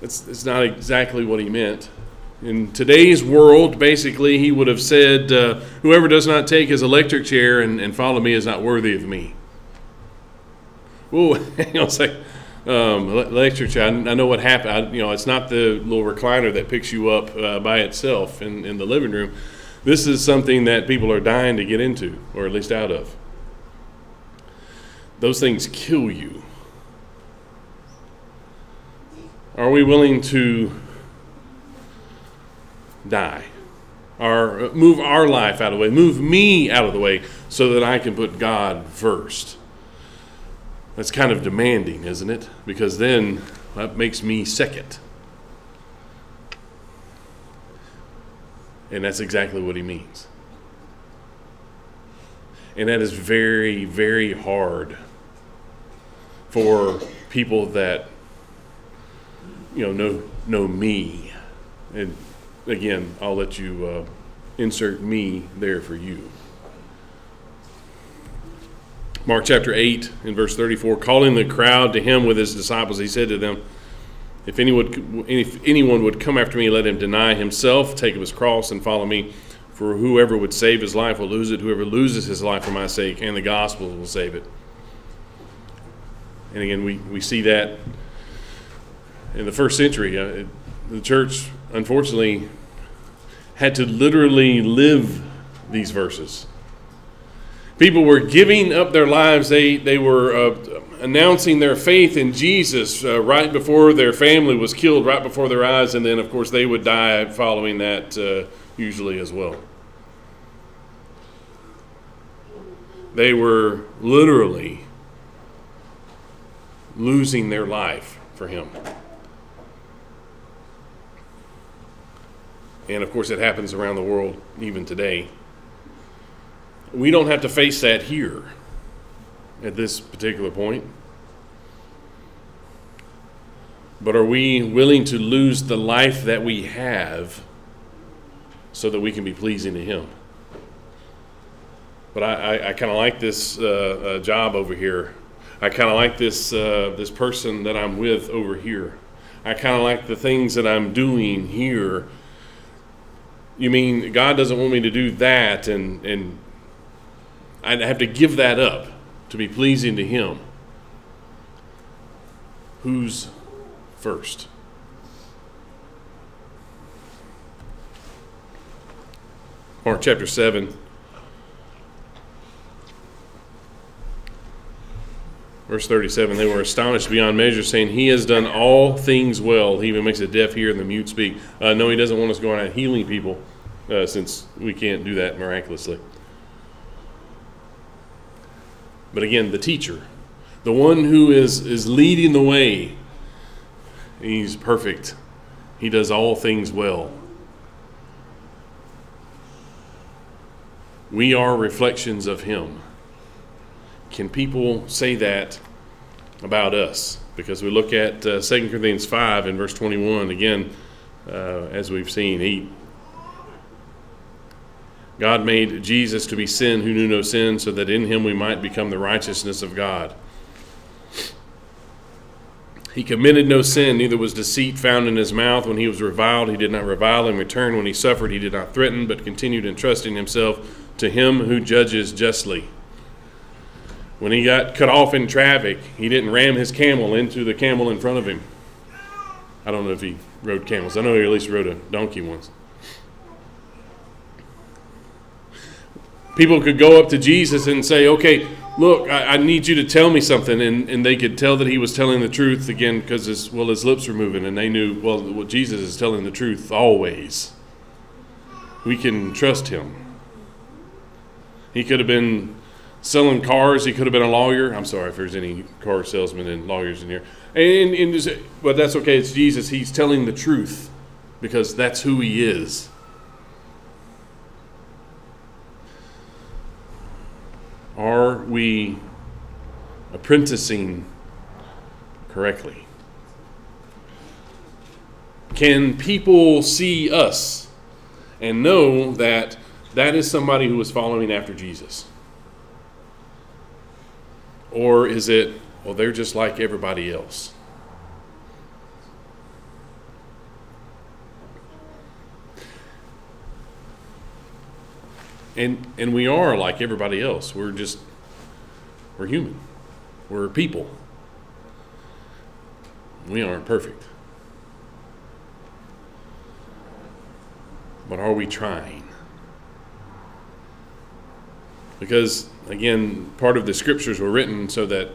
It's it's not exactly what he meant. In today's world, basically, he would have said, uh, "Whoever does not take his electric chair and, and follow me is not worthy of me." Whoa, hang on a second. Um, electric chair. I, I know what happened. I, you know, it's not the little recliner that picks you up uh, by itself in, in the living room. This is something that people are dying to get into, or at least out of. Those things kill you. Are we willing to die? Or move our life out of the way, move me out of the way so that I can put God first? That's kind of demanding, isn't it? Because then that makes me second. And that's exactly what he means. And that is very, very hard for people that you know know know me. And again, I'll let you uh, insert me there for you. Mark chapter 8 in verse 34 calling the crowd to him with his disciples he said to them if anyone, if anyone would come after me let him deny himself take up his cross and follow me for whoever would save his life will lose it whoever loses his life for my sake and the gospel will save it and again we, we see that in the first century uh, the church unfortunately had to literally live these verses people were giving up their lives. They, they were uh, announcing their faith in Jesus uh, right before their family was killed, right before their eyes. And then, of course, they would die following that, uh, usually as well. They were literally losing their life for Him. And of course, it happens around the world even today we don't have to face that here at this particular point. But are we willing to lose the life that we have so that we can be pleasing to Him? But I, I, I kind of like this uh, uh, job over here. I kind of like this uh, this person that I'm with over here. I kind of like the things that I'm doing here. You mean God doesn't want me to do that and and I'd have to give that up to be pleasing to Him. Who's first? Mark chapter 7. Verse 37 They were astonished beyond measure, saying, He has done all things well. He even makes the deaf hear and the mute speak. Uh, no, He doesn't want us going out healing people uh, since we can't do that miraculously. But again, the teacher, the one who is, is leading the way, he's perfect. He does all things well. We are reflections of him. Can people say that about us? Because we look at uh, 2 Corinthians 5 and verse 21, again, uh, as we've seen, he God made Jesus to be sin who knew no sin, so that in him we might become the righteousness of God. He committed no sin, neither was deceit found in his mouth. When he was reviled, he did not revile in return. When he suffered, he did not threaten, but continued entrusting himself to him who judges justly. When he got cut off in traffic, he didn't ram his camel into the camel in front of him. I don't know if he rode camels. I know he at least rode a donkey once. people could go up to Jesus and say, okay, look, I, I, need you to tell me something. And, and they could tell that he was telling the truth again because his, well, his lips were moving and they knew, well, well, Jesus is telling the truth always. We can trust him. He could have been selling cars. He could have been a lawyer. I'm sorry if there's any car salesmen and lawyers in here. And, and, and but that's okay. It's Jesus. He's telling the truth because that's who he is. Are we apprenticing correctly? Can people see us and know that that is somebody who is following after Jesus? Or is it, well, they're just like everybody else? And, and we are like everybody else. We're just, we're human. We're people. We aren't perfect. But are we trying? Because, again, part of the scriptures were written so that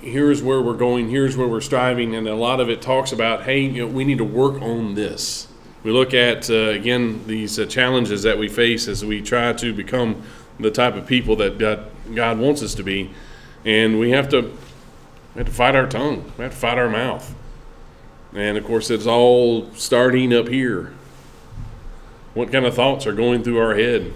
here's where we're going, here's where we're striving, and a lot of it talks about, hey, you know, we need to work on this. We look at, uh, again, these uh, challenges that we face as we try to become the type of people that God, God wants us to be, and we have to we have to fight our tongue. We have to fight our mouth. And of course, it's all starting up here. What kind of thoughts are going through our head?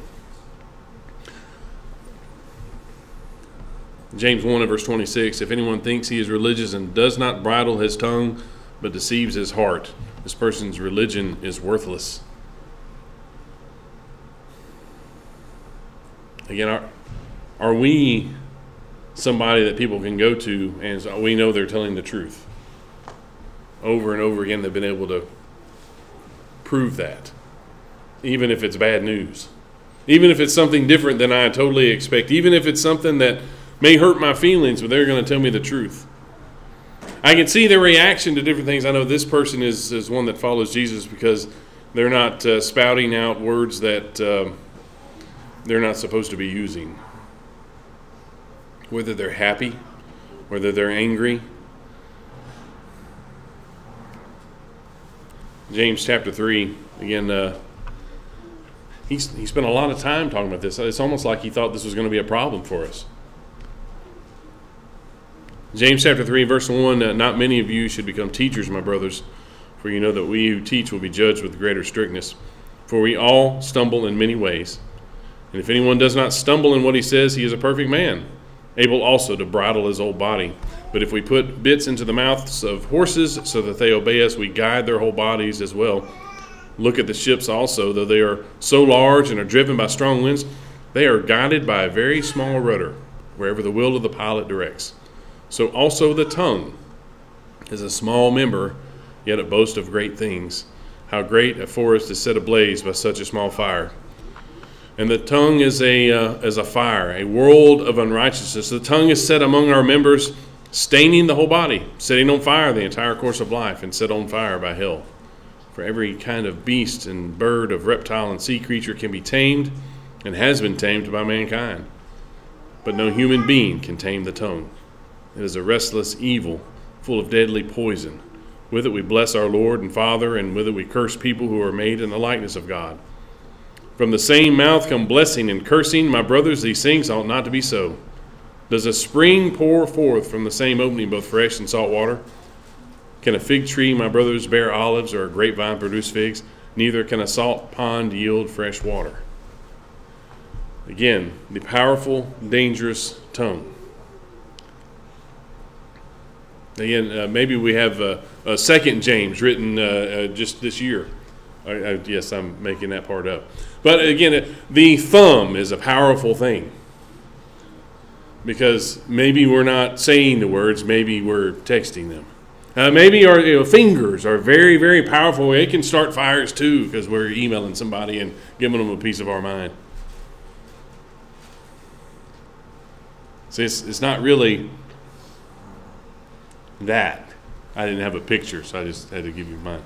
James 1 and verse 26 If anyone thinks he is religious and does not bridle his tongue, but deceives his heart, this person's religion is worthless. Again, are, are we somebody that people can go to and we know they're telling the truth? Over and over again, they've been able to prove that, even if it's bad news. Even if it's something different than I totally expect, even if it's something that may hurt my feelings, but they're going to tell me the truth. I can see their reaction to different things. I know this person is, is one that follows Jesus because they're not uh, spouting out words that uh, they're not supposed to be using. Whether they're happy, whether they're angry. James chapter 3, again, uh, he spent a lot of time talking about this. It's almost like he thought this was going to be a problem for us. James chapter 3, verse 1 uh, Not many of you should become teachers, my brothers, for you know that we who teach will be judged with greater strictness. For we all stumble in many ways. And if anyone does not stumble in what he says, he is a perfect man, able also to bridle his whole body. But if we put bits into the mouths of horses so that they obey us, we guide their whole bodies as well. Look at the ships also, though they are so large and are driven by strong winds, they are guided by a very small rudder, wherever the will of the pilot directs. So also the tongue is a small member, yet it boasts of great things. How great a forest is set ablaze by such a small fire. And the tongue is a, uh, is a fire, a world of unrighteousness. The tongue is set among our members, staining the whole body, setting on fire the entire course of life, and set on fire by hell. For every kind of beast and bird, of reptile and sea creature can be tamed and has been tamed by mankind. But no human being can tame the tongue. It is a restless evil, full of deadly poison. With it we bless our Lord and Father, and with it we curse people who are made in the likeness of God. From the same mouth come blessing and cursing. My brothers, these things ought not to be so. Does a spring pour forth from the same opening both fresh and salt water? Can a fig tree, my brothers, bear olives, or a grapevine produce figs? Neither can a salt pond yield fresh water. Again, the powerful, dangerous tongue. Again, uh, maybe we have a, second James written uh, uh, just this year. yes, I'm making that part up. But again, the thumb is a powerful thing because maybe we're not saying the words, maybe we're texting them. Uh, maybe our you know, fingers are very, very powerful. It can start fires too because we're emailing somebody and giving them a piece of our mind. See, it's, it's not really that. I didn't have a picture, so I just had to give you mine.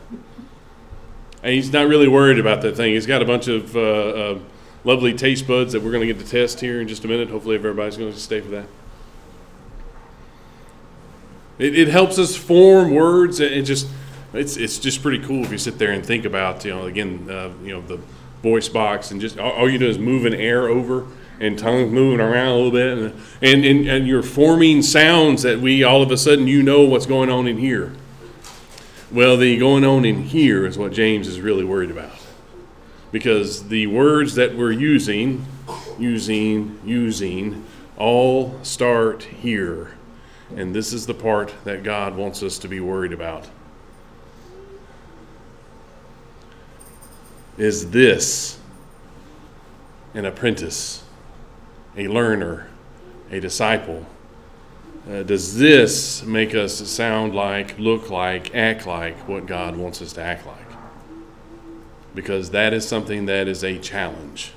And he's not really worried about that thing. He's got a bunch of uh, uh, lovely taste buds that we're going to get to test here in just a minute. Hopefully, everybody's going to stay for that. It, it helps us form words. It just it's it's just pretty cool if you sit there and think about you know again uh, you know the voice box and just all, all you do is move an air over and tongues moving around a little bit, and, and, and, you're forming sounds that we all of a sudden you know what's going on in here. Well, the going on in here is what James is really worried about. Because the words that we're using, using, using, all start here. And this is the part that God wants us to be worried about. Is this an apprentice, a learner, a disciple. Uh, does this make us sound like, look like, act like what God wants us to act like? Because that is something that is a challenge.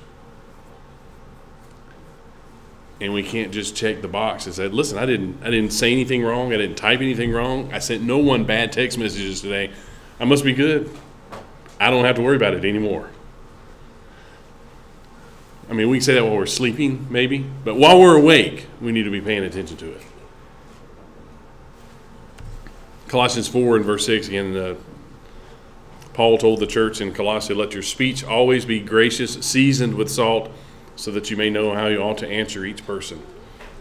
And we can't just check the box and say, listen, I didn't I didn't say anything wrong, I didn't type anything wrong, I sent no one bad text messages today. I must be good. I don't have to worry about it anymore. I mean, we can say that while we're sleeping, maybe, but while we're awake, we need to be paying attention to it. Colossians 4 and verse 6 again, uh, Paul told the church in Colossae, Let your speech always be gracious, seasoned with salt, so that you may know how you ought to answer each person.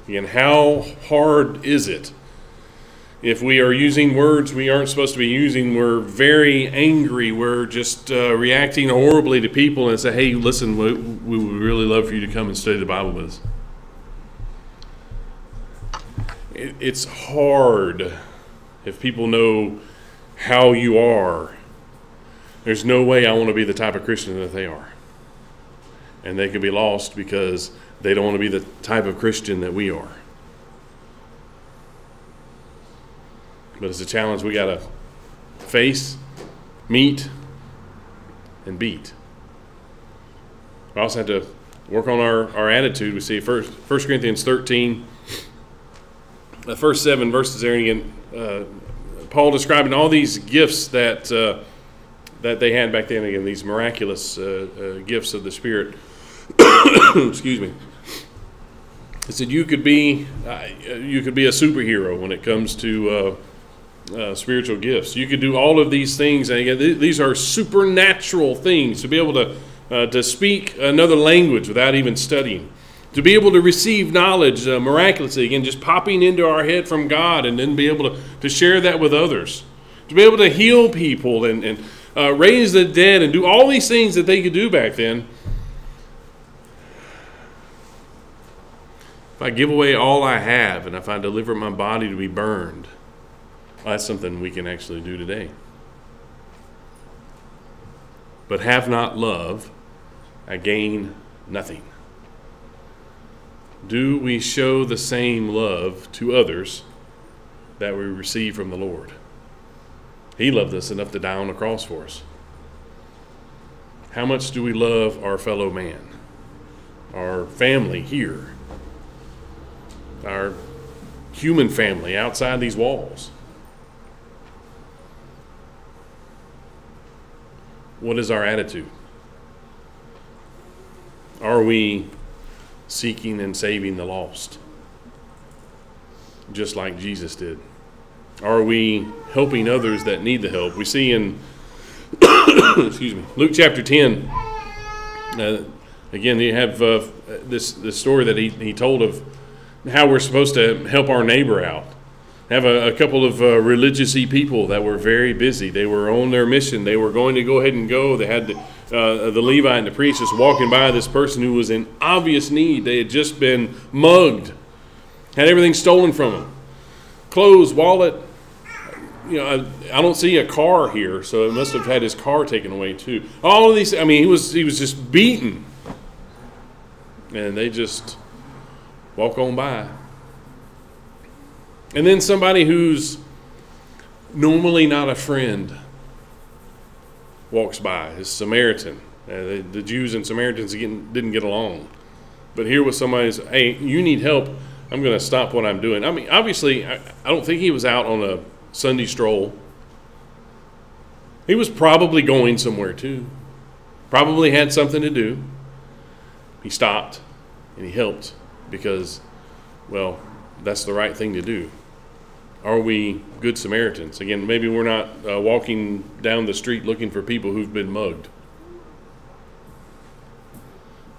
Again, how hard is it? If we are using words we aren't supposed to be using, we're very angry, we're just uh, reacting horribly to people and say, hey, listen, we, we would really love for you to come and study the Bible with us. It, it's hard if people know how you are. There's no way I want to be the type of Christian that they are. And they can be lost because they don't want to be the type of Christian that we are. But it's a challenge we got to face, meet, and beat. We also have to work on our, our attitude. We see first, 1 Corinthians 13, the first seven verses there, and again, uh, Paul describing all these gifts that, uh, that they had back then, again, these miraculous uh, uh gifts of the Spirit. Excuse me. He said you could be uh, you could be a superhero when it comes to uh, spiritual gifts. You could do all of these things, and again, th- these are supernatural things to be able to uh, to speak another language without even studying, to be able to receive knowledge uh, miraculously, again, just popping into our head from God, and then be able to, to share that with others, to be able to heal people and, and uh, raise the dead, and do all these things that they could do back then. If I give away all I have, and if I deliver my body to be burned, well, that's something we can actually do today. But have not love, I gain nothing. Do we show the same love to others that we receive from the Lord? He loved us enough to die on the cross for us. How much do we love our fellow man, our family here, our human family outside these walls? What is our attitude? Are we seeking and saving the lost? Just like Jesus did. Are we helping others that need the help? We see in excuse me, Luke chapter 10. Uh, again, you have uh, this, this story that he, he told of how we're supposed to help our neighbor out have a, a couple of uh, religious people that were very busy. They were on their mission. They were going to go ahead and go. They had the, uh, the Levite and the priest just walking by this person who was in obvious need. They had just been mugged, had everything stolen from them clothes, wallet. You know, I, I don't see a car here, so it must have had his car taken away too. All of these, I mean, he was he was just beaten, and they just walk on by. And then somebody who's normally not a friend walks by, is Samaritan. Uh, the, the, Jews and Samaritans didn't get along. But here was somebody who's, hey, you need help. I'm going to stop what I'm doing. I mean, obviously, I, I don't think he was out on a Sunday stroll. He was probably going somewhere too. Probably had something to do. He stopped and he helped because, well, that's the right thing to do. Are we good Samaritans? Again, maybe we're not uh, walking down the street looking for people who've been mugged.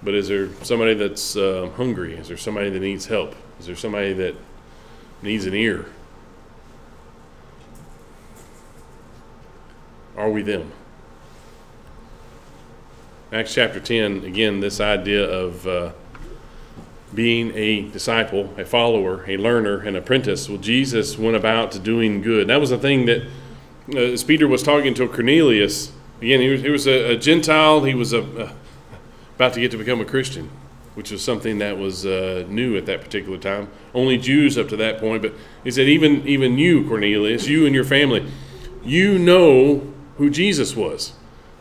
But is there somebody that's uh, hungry? Is there somebody that needs help? Is there somebody that needs an ear? Are we them? Acts chapter 10, again, this idea of. Uh, being a disciple, a follower, a learner, an apprentice. Well, Jesus went about doing good. That was the thing that, uh, as Peter was talking to Cornelius, again, he was, he was a, a Gentile, he was a, a about to get to become a Christian, which was something that was uh, new at that particular time. Only Jews up to that point, but he said, even even you, Cornelius, you and your family, you know who Jesus was,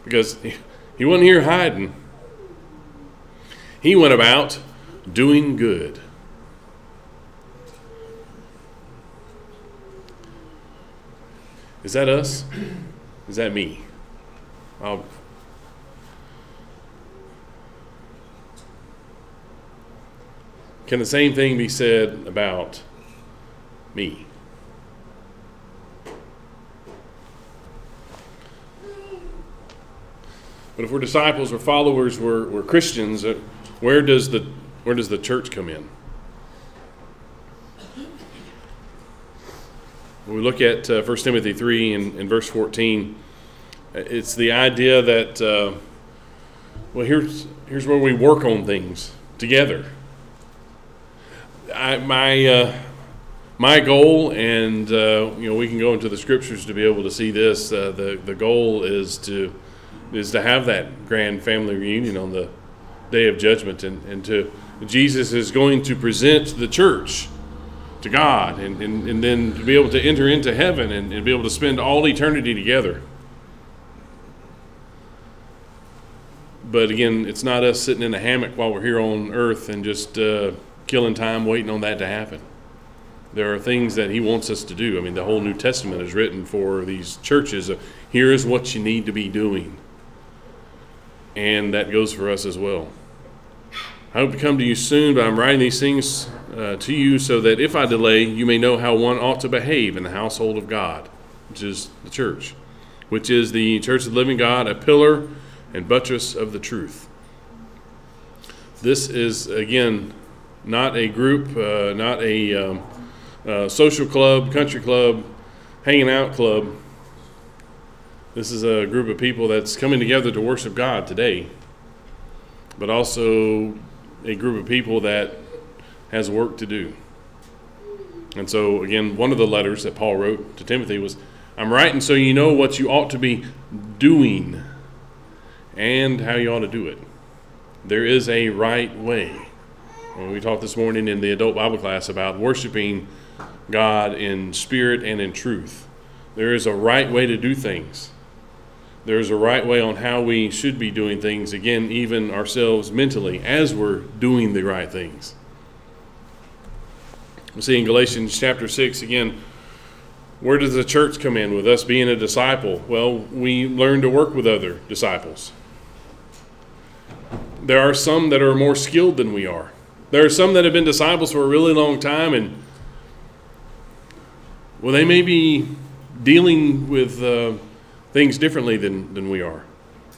because he wasn't here hiding. He went about doing good. Is that us? Is that me? I'll, can the same thing be said about me? But if we're disciples, we're followers, we're, we're Christians, uh, where does the where does the church come in? When we look at uh, 1 Timothy 3 and, and, verse 14, it's the idea that, uh, well, here's, here's where we work on things together. I, my, uh, my goal, and uh, you know, we can go into the scriptures to be able to see this. Uh, the the goal is to is to have that grand family reunion on the day of judgment, and, and to Jesus is going to present the church to God, and, and, and then to be able to enter into heaven and, and be able to spend all eternity together. But again, it's not us sitting in a hammock while we're here on earth and just uh, killing time waiting on that to happen. There are things that He wants us to do. I mean, the whole New Testament is written for these churches. Here is what you need to be doing. And that goes for us as well. I hope to come to you soon, but I'm writing these things uh, to you so that if I delay, you may know how one ought to behave in the household of God, which is the church, which is the church of the living God, a pillar and buttress of the truth. This is, again, not a group, uh, not a um, uh, social club, country club, hanging out club. This is a group of people that's coming together to worship God today, but also a group of people that has work to do. And so, again, one of the letters that Paul wrote to Timothy was I'm writing so you know what you ought to be doing and how you ought to do it. There is a right way. When we talked this morning in the adult Bible class about worshiping God in spirit and in truth. There is a right way to do things there's a right way on how we should be doing things, again, even ourselves mentally, as we're doing the right things. We see in Galatians chapter 6 again, where does the church come in with us being a disciple? Well, we learn to work with other disciples. There are some that are more skilled than we are. There are some that have been disciples for a really long time, and well, they may be dealing with. Uh, things differently than, than we are.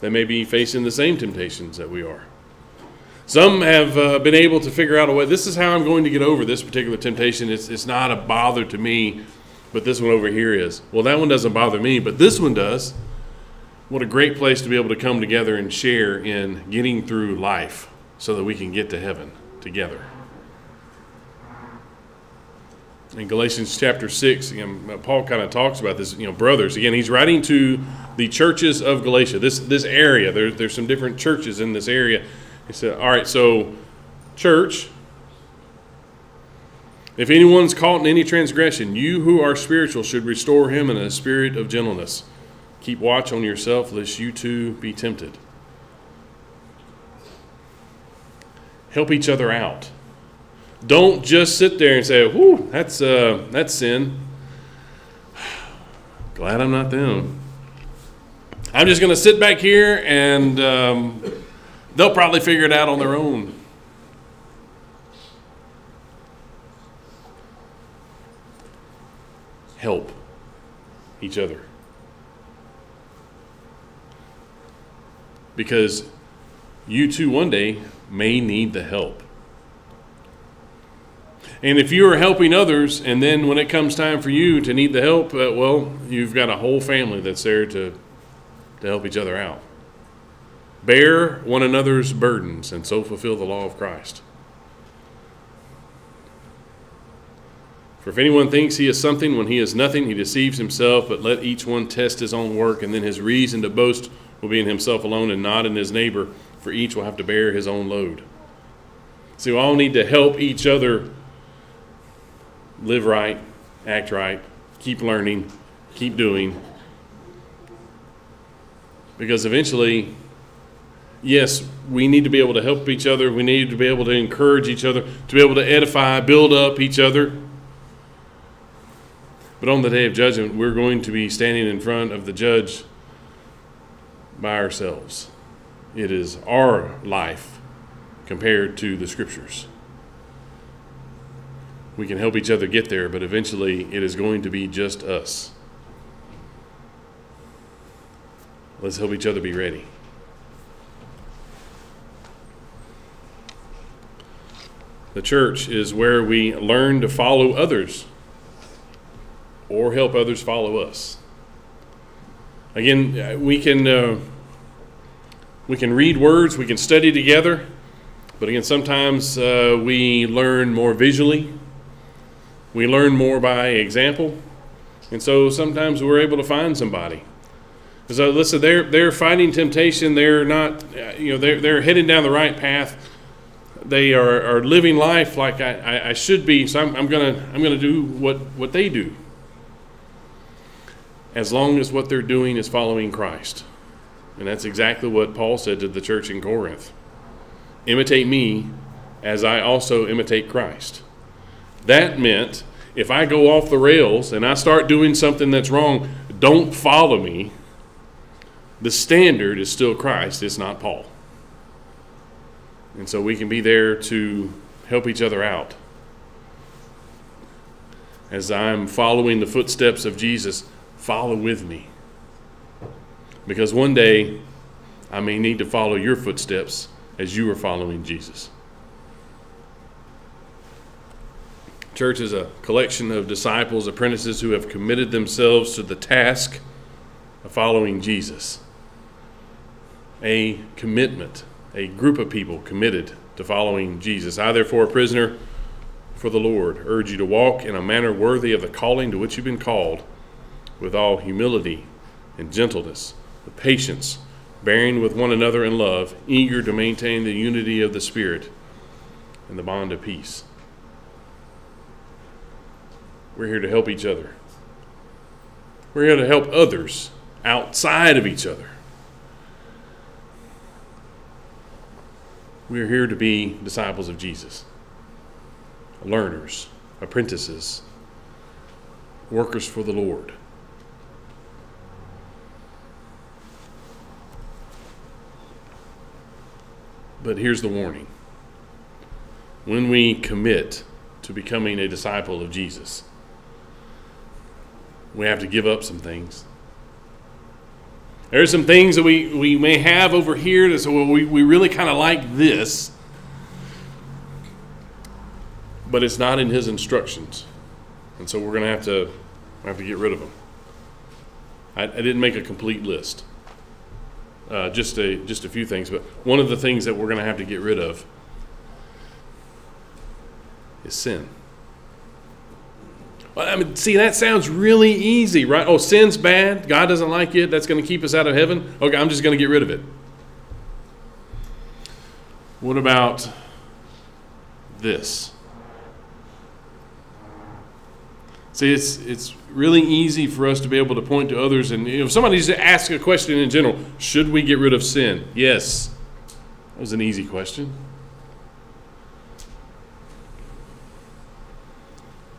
They may be facing the same temptations that we are. Some have uh, been able to figure out a way. This is how I'm going to get over this particular temptation. It's, it's not a bother to me, but this one over here is. Well, that one doesn't bother me, but this one does. What a great place to be able to come together and share in getting through life so that we can get to heaven together in Galatians chapter 6, again, Paul kind of talks about this, you know, brothers. Again, he's writing to the churches of Galatia, this, this area. There, there's some different churches in this area. He said, All right, so, church, if anyone's caught in any transgression, you who are spiritual should restore him in a spirit of gentleness. Keep watch on yourself, lest you too be tempted. Help each other out. Don't just sit there and say, "Whoo, that's uh, that's sin." Glad I'm not them. I'm just going to sit back here and um, they'll probably figure it out on their own. Help each other. Because you too one day may need the help. And if you are helping others, and then when it comes time for you to need the help, uh, well, you've got a whole family that's there to, to help each other out. Bear one another's burdens, and so fulfill the law of Christ. For if anyone thinks he is something when he is nothing, he deceives himself, but let each one test his own work, and then his reason to boast will be in himself alone and not in his neighbor. for each will have to bear his own load. See, we all need to help each other live right, act right, keep learning, keep doing. Because eventually, yes, we need to be able to help each other. We need to be able to encourage each other, to be able to edify, build up each other. But on the day of judgment, we're going to be standing in front of the judge by ourselves. It is our life compared to the scriptures. We can help each other get there, but eventually it is going to be just us. Let's help each other be ready. The church is where we learn to follow others or help others follow us. Again, we can uh, we can read words, we can study together, but again, sometimes uh, we learn more visually. We learn more by example, and so sometimes we're able to find somebody. So listen, they're they're fighting temptation. They're not, you know, they're they're heading down the right path. They are, are living life like I, I, I should be. So I'm, I'm gonna I'm gonna do what what they do as long as what they're doing is following Christ. And that's exactly what Paul said to the church in Corinth Imitate me as I also imitate Christ. That meant if I go off the rails and I start doing something that's wrong, don't follow me. The standard is still Christ, it's not Paul. And so we can be there to help each other out. As I'm following the footsteps of Jesus, follow with me. Because one day I may need to follow your footsteps as you are following Jesus. Church is a collection of disciples, apprentices who have committed themselves to the task of following Jesus. A commitment, a group of people committed to following Jesus. I, therefore, a prisoner for the Lord, urge you to walk in a manner worthy of the calling to which you've been called with all humility and gentleness, with patience, bearing with one another in love, eager to maintain the unity of the Spirit and the bond of peace. We're here to help each other. We're here to help others outside of each other. We are here to be disciples of Jesus, learners, apprentices, workers for the Lord. But here's the warning when we commit to becoming a disciple of Jesus, we have to give up some things. There's some things that we, we may have over here that say, we, we really kind of like this, but it's not in his instructions. And so we're going to have to have to get rid of them. I, I didn't make a complete list uh, just a just a few things. But one of the things that we're going to have to get rid of is sin. Well, I mean, see, that sounds really easy, right? Oh, sin's bad. God doesn't like it. That's going to keep us out of heaven. Okay, I'm just going to get rid of it. What about this? See, it's it's really easy for us to be able to point to others, and you know, if somebody just asks a question in general, should we get rid of sin? Yes, that was an easy question.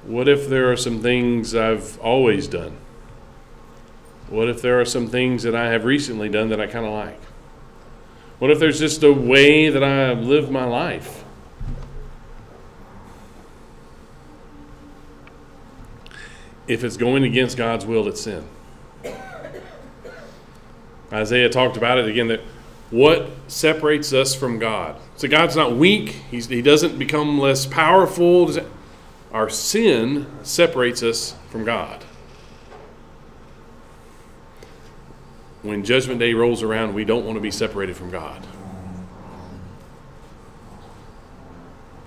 What if there are some things I've always done? What if there are some things that I have recently done that I kind of like? What if there's just a way that I live my life? if it's going against God's will, it's sin. Isaiah talked about it again that what separates us from God? So God's not weak, He's, He doesn't become less powerful. Our sin separates us from God. When Judgment Day rolls around, we don't want to be separated from God.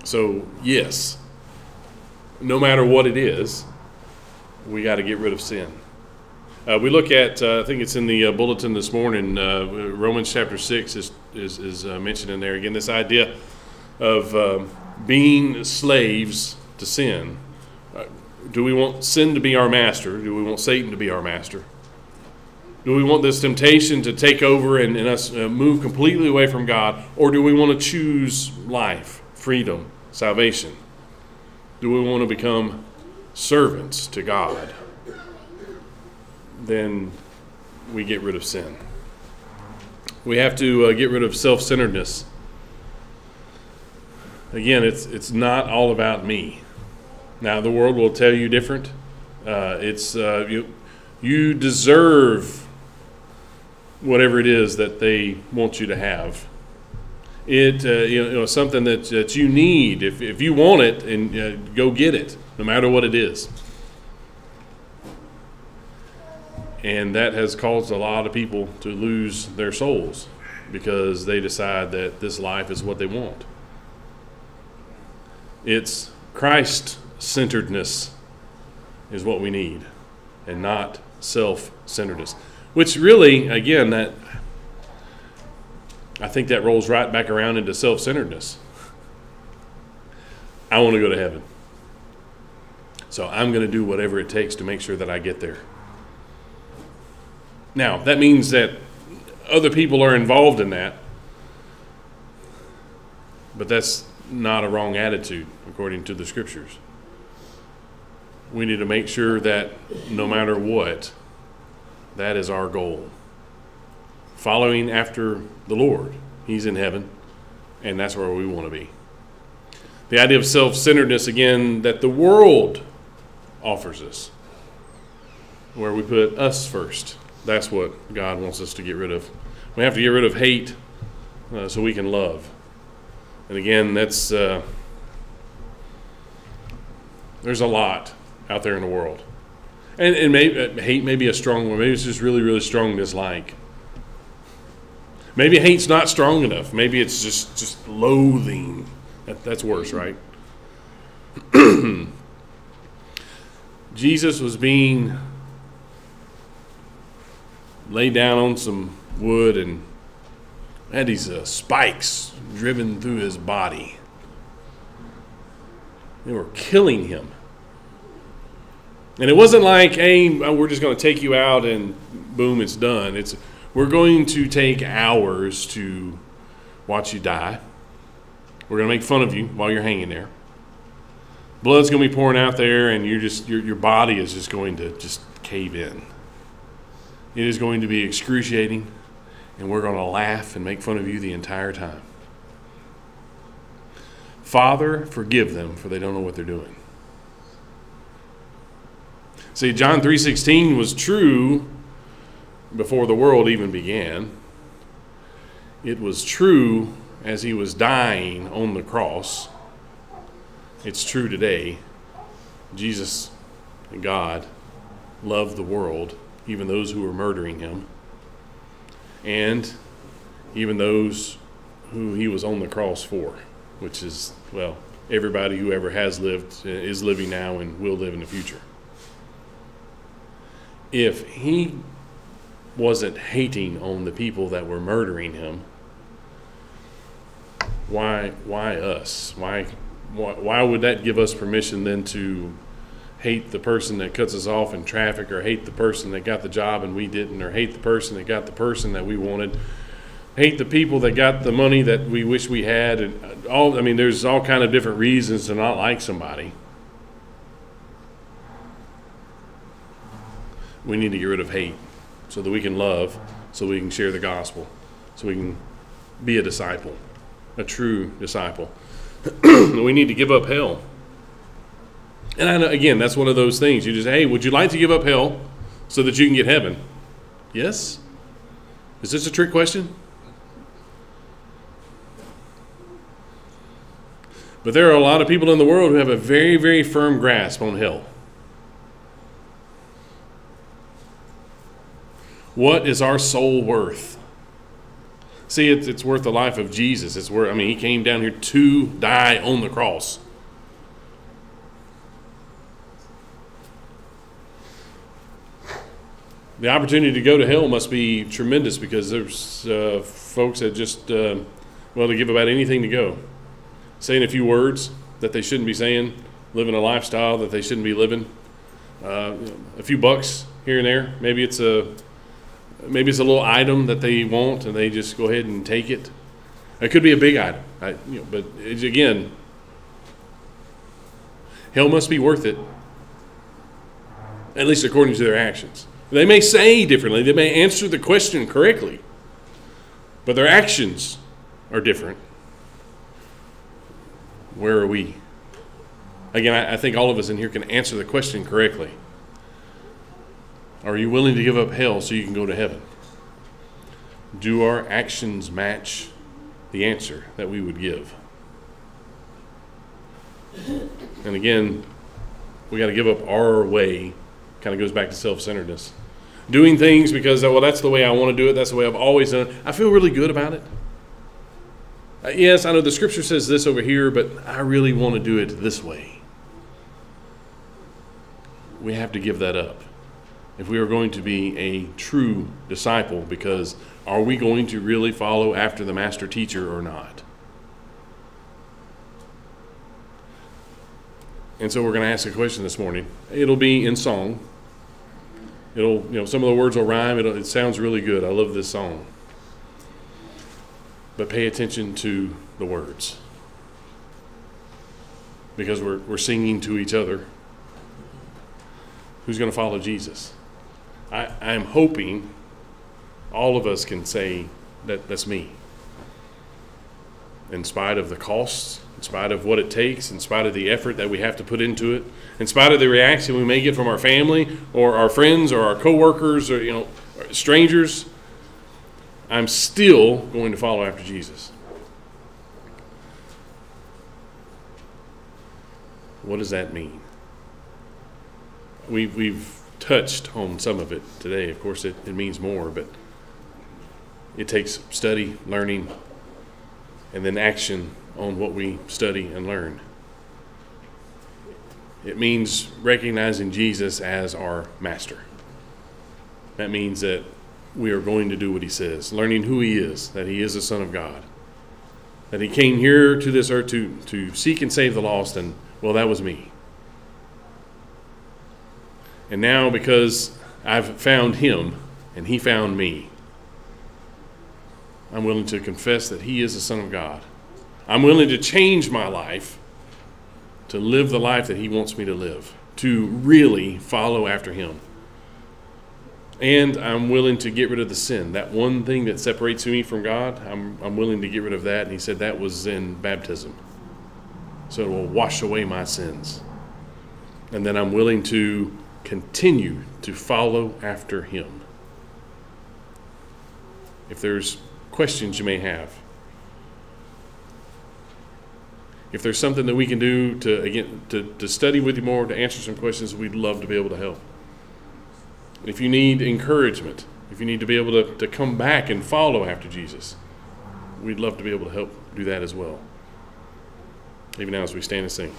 So, yes, no matter what it is, we got to get rid of sin. Uh, we look at, uh, I think it's in the uh, bulletin this morning, uh, Romans chapter 6 is, is, is uh, mentioned in there. Again, this idea of um being slaves to sin. Uh, do we want sin to be our master? Do we want Satan to be our master? Do we want this temptation to take over and, and us uh, move completely away from God? Or do we want to choose life, freedom, salvation? Do we want to become servants to God? Then we get rid of sin. We have to uh, get rid of self centeredness. Again, it's, it's not all about me. Now, the world will tell you different. Uh, it's uh, you, you deserve whatever it is that they want you to have. It uh, you know something that, that you need. If, if you want it, and uh, go get it, no matter what it is. And that has caused a lot of people to lose their souls because they decide that this life is what they want. It's Christ centeredness is what we need, and not self centeredness. Which really, again, that I think that rolls right back around into self centeredness. I want to go to heaven. So I'm going to do whatever it takes to make sure that I get there. Now, that means that other people are involved in that, but that's not a wrong attitude according to the scriptures. We need to make sure that no matter what, that is our goal. Following after the Lord. He's in heaven, and that's where we want to be. The idea of self centeredness, again, that the world offers us, where we put us first. That's what God wants us to get rid of. We have to get rid of hate uh, so we can love. And again, that's uh, there's a lot out there in the world, and and maybe uh, hate may be a strong one. Maybe it's just really really strong dislike. Maybe hate's not strong enough. Maybe it's just just loathing. That, that's worse, right? Jesus was being laid down on some wood and had these uh, spikes driven through his body. They were killing him. And it wasn't like, hey, uh, we're just going to take you out and boom, it's done. It's we're going to take hours to watch you die. We're going to make fun of you while you're hanging there. Blood's going to be pouring out there, and you're just your, your body is just going to just cave in. It is going to be excruciating, and we're going to laugh and make fun of you the entire time. Father, forgive them, for they don't know what they're doing. See, John 3:16 was true before the world even began. It was true as he was dying on the cross. It's true today. Jesus and God loved the world, even those who were murdering him, and even those who he was on the cross for, which is, well, everybody who ever has lived, uh, is living now, and will live in the future. If he wasn't hating on the people that were murdering him, why why us? Why why, would that give us permission then to hate the person that cuts us off in traffic or hate the person that got the job and we didn't or hate the person that got the person that we wanted? Hate the people that got the money that we wish we had and all I mean there's all kind of different reasons to not like somebody. We need to get rid of hate so that we can love, so we can share the gospel, so we can be a disciple, a true disciple. we need to give up hell. And I know, again, that's one of those things. You just, hey, would you like to give up hell so that you can get heaven? Yes? Is this a trick question? But there are a lot of people in the world who have a very, very firm grasp on hell. What is our soul worth? See, it's, it's worth the life of Jesus. It's worth, I mean, he came down here to die on the cross. the opportunity to go to hell must be tremendous because there's uh, folks that just, uh, well, to give about anything to go. Saying a few words that they shouldn't be saying, living a lifestyle that they shouldn't be living, uh, a few bucks here and there. Maybe it's a maybe it's a little item that they want and they just go ahead and take it. It could be a big item, I, you know, but again, hell must be worth it, at least according to their actions. They may say differently, they may answer the question correctly, but their actions are different. Where are we? Again, I, I think all of us in here can answer the question correctly. Are you willing to give up hell so you can go to heaven? Do our actions match the answer that we would give? And again, we got to give up our way. Kind of goes back to self centeredness. Doing things because, well, that's the way I want to do it. That's the way I've always done it. I feel really good about it. Uh, yes, I know the scripture says this over here, but I really want to do it this way. We have to give that up if we are going to be a true disciple because are we going to really follow after the master teacher or not? And so we're going to ask a question this morning. It'll be in song. It'll, you know, some of the words will rhyme. It'll, it sounds really good. I love this song. But pay attention to the words. Because we're, we're singing to each other. Who's going to follow Jesus? I, I'm hoping all of us can say that that's me. In spite of the costs, in spite of what it takes, in spite of the effort that we have to put into it, in spite of the reaction we may get from our family or our friends or our coworkers or you know strangers, I'm still going to follow after Jesus. What does that mean? We've, we've touched on some of it today. Of course, it, it means more, but it takes study, learning, and then action on what we study and learn. It means recognizing Jesus as our master. That means that we are going to do what he says, learning who he is, that he is the Son of God, that he came here to this earth to, to seek and save the lost, and well, that was me. And now, because I've found him and he found me, I'm willing to confess that he is the Son of God. I'm willing to change my life to live the life that he wants me to live, to really follow after him. And I'm willing to get rid of the sin. That one thing that separates me from God, I'm, I'm willing to get rid of that. And he said that was in baptism. So it will wash away my sins. And then I'm willing to continue to follow after him. If there's questions you may have, if there's something that we can do to again to, to study with you more, to answer some questions, we'd love to be able to help. If you need encouragement, if you need to be able to, to come back and follow after Jesus, we'd love to be able to help do that as well. Even now as we stand and sing.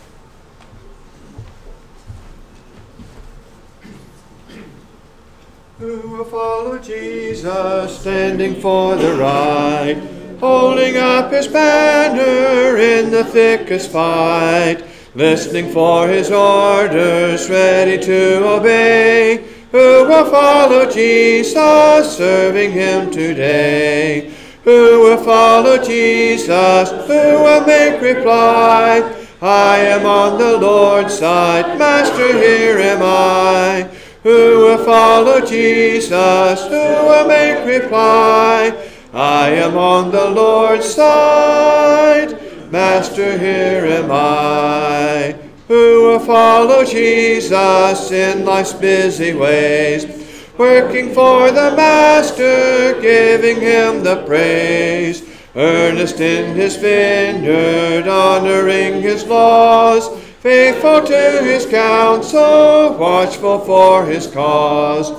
Who will follow Jesus, standing for the right, holding up his banner in the thickest fight, listening for his orders, ready to obey. Who will follow Jesus, serving him today? Who will follow Jesus? Who will make reply? I am on the Lord's side, Master, here am I. Who will follow Jesus? Who will make reply? I am on the Lord's side. Master, here am I. Who will follow Jesus in life's busy ways? Working for the Master, giving him the praise. Earnest in his vineyard, honoring his laws faithful to his counsel, watchful for his cause.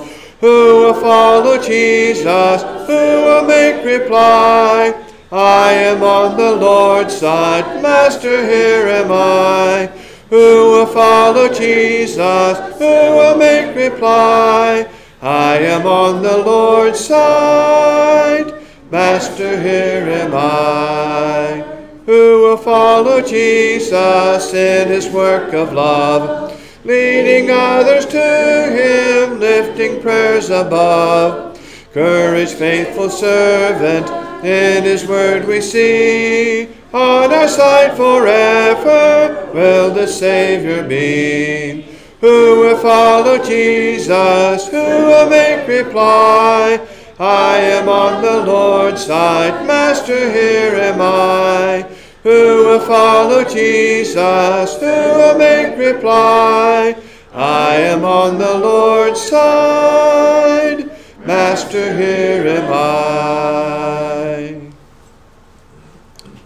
Who will follow Jesus? Who will make reply? I am on the Lord's side, Master, here am I. Who will follow Jesus? Who will make reply? I am on the Lord's side. Master, here am I. Who will follow Jesus in his work of love, leading others to him, lifting prayers above. Courage, faithful servant, in his word we see. On our side forever will the Savior be. Who will follow Jesus? Who will make reply? I am on the Lord's side, Master, here am I. Who will follow Jesus? Who will make reply? I am on the Lord's side, Master, here am I.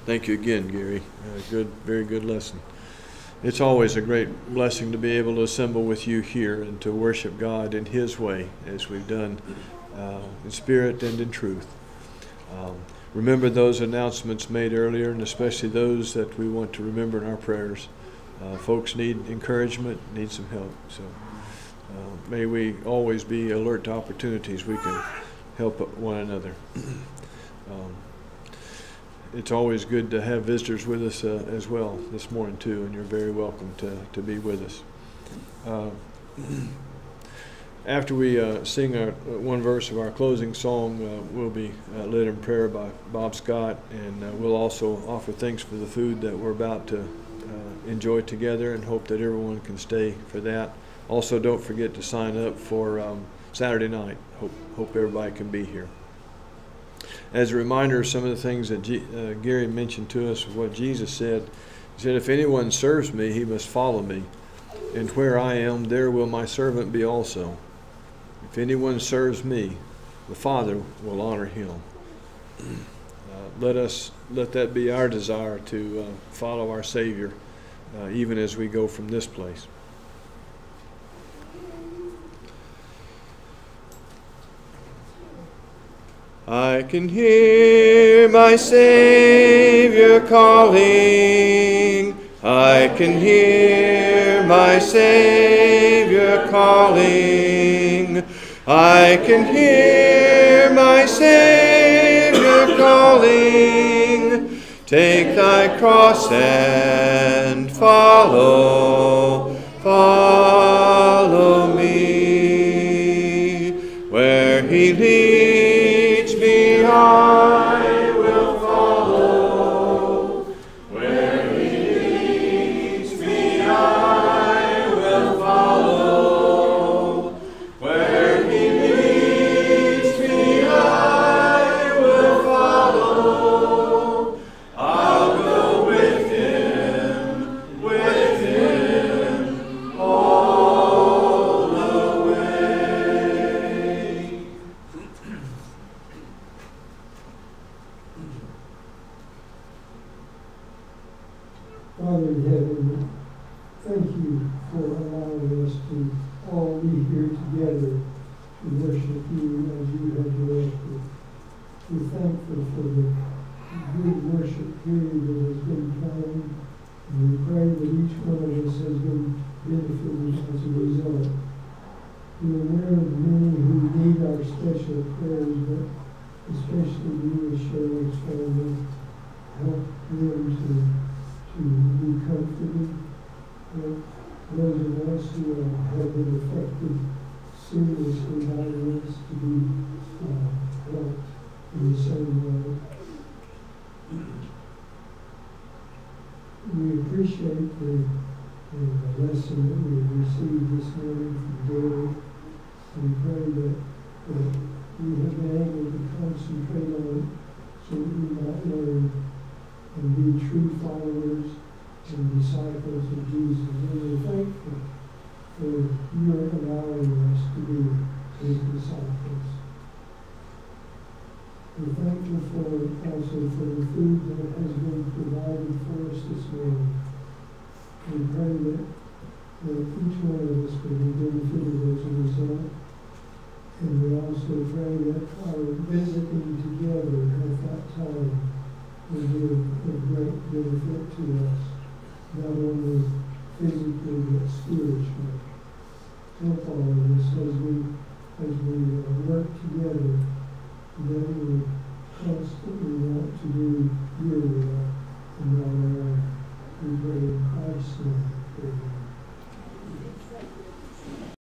Thank you again, Gary. Uh, good, very good lesson. It's always a great blessing to be able to assemble with you here and to worship God in His way, as we've done uh, in spirit and in truth. Um, remember those announcements made earlier, and especially those that we want to remember in our prayers. Uh, folks need encouragement, need some help. So uh, may we always be alert to opportunities we can help one another. um, it's always good to have visitors with us uh, as well this morning too, and you're very welcome to, to be with us. Uh, after we uh, sing our uh, one verse of our closing song, uh, we'll be uh, led in prayer by Bob Scott, and we'll also offer thanks for the food that we're about to enjoy together, and hope that everyone can stay for that. Also, don't forget to sign up for um, Saturday night. Hope hope everybody can be here as a reminder some of the things that G, uh, Gary mentioned to us, what Jesus said. He said, If anyone serves me, he must follow me. And where I am, there will my servant be also. If anyone serves me, the Father will honor him. Uh, let us let that be our desire to uh, follow our Savior, uh, even as we go from this place. I can hear my Savior calling. I can hear my Savior calling. I can hear my Savior calling. Take thy cross and follow, follow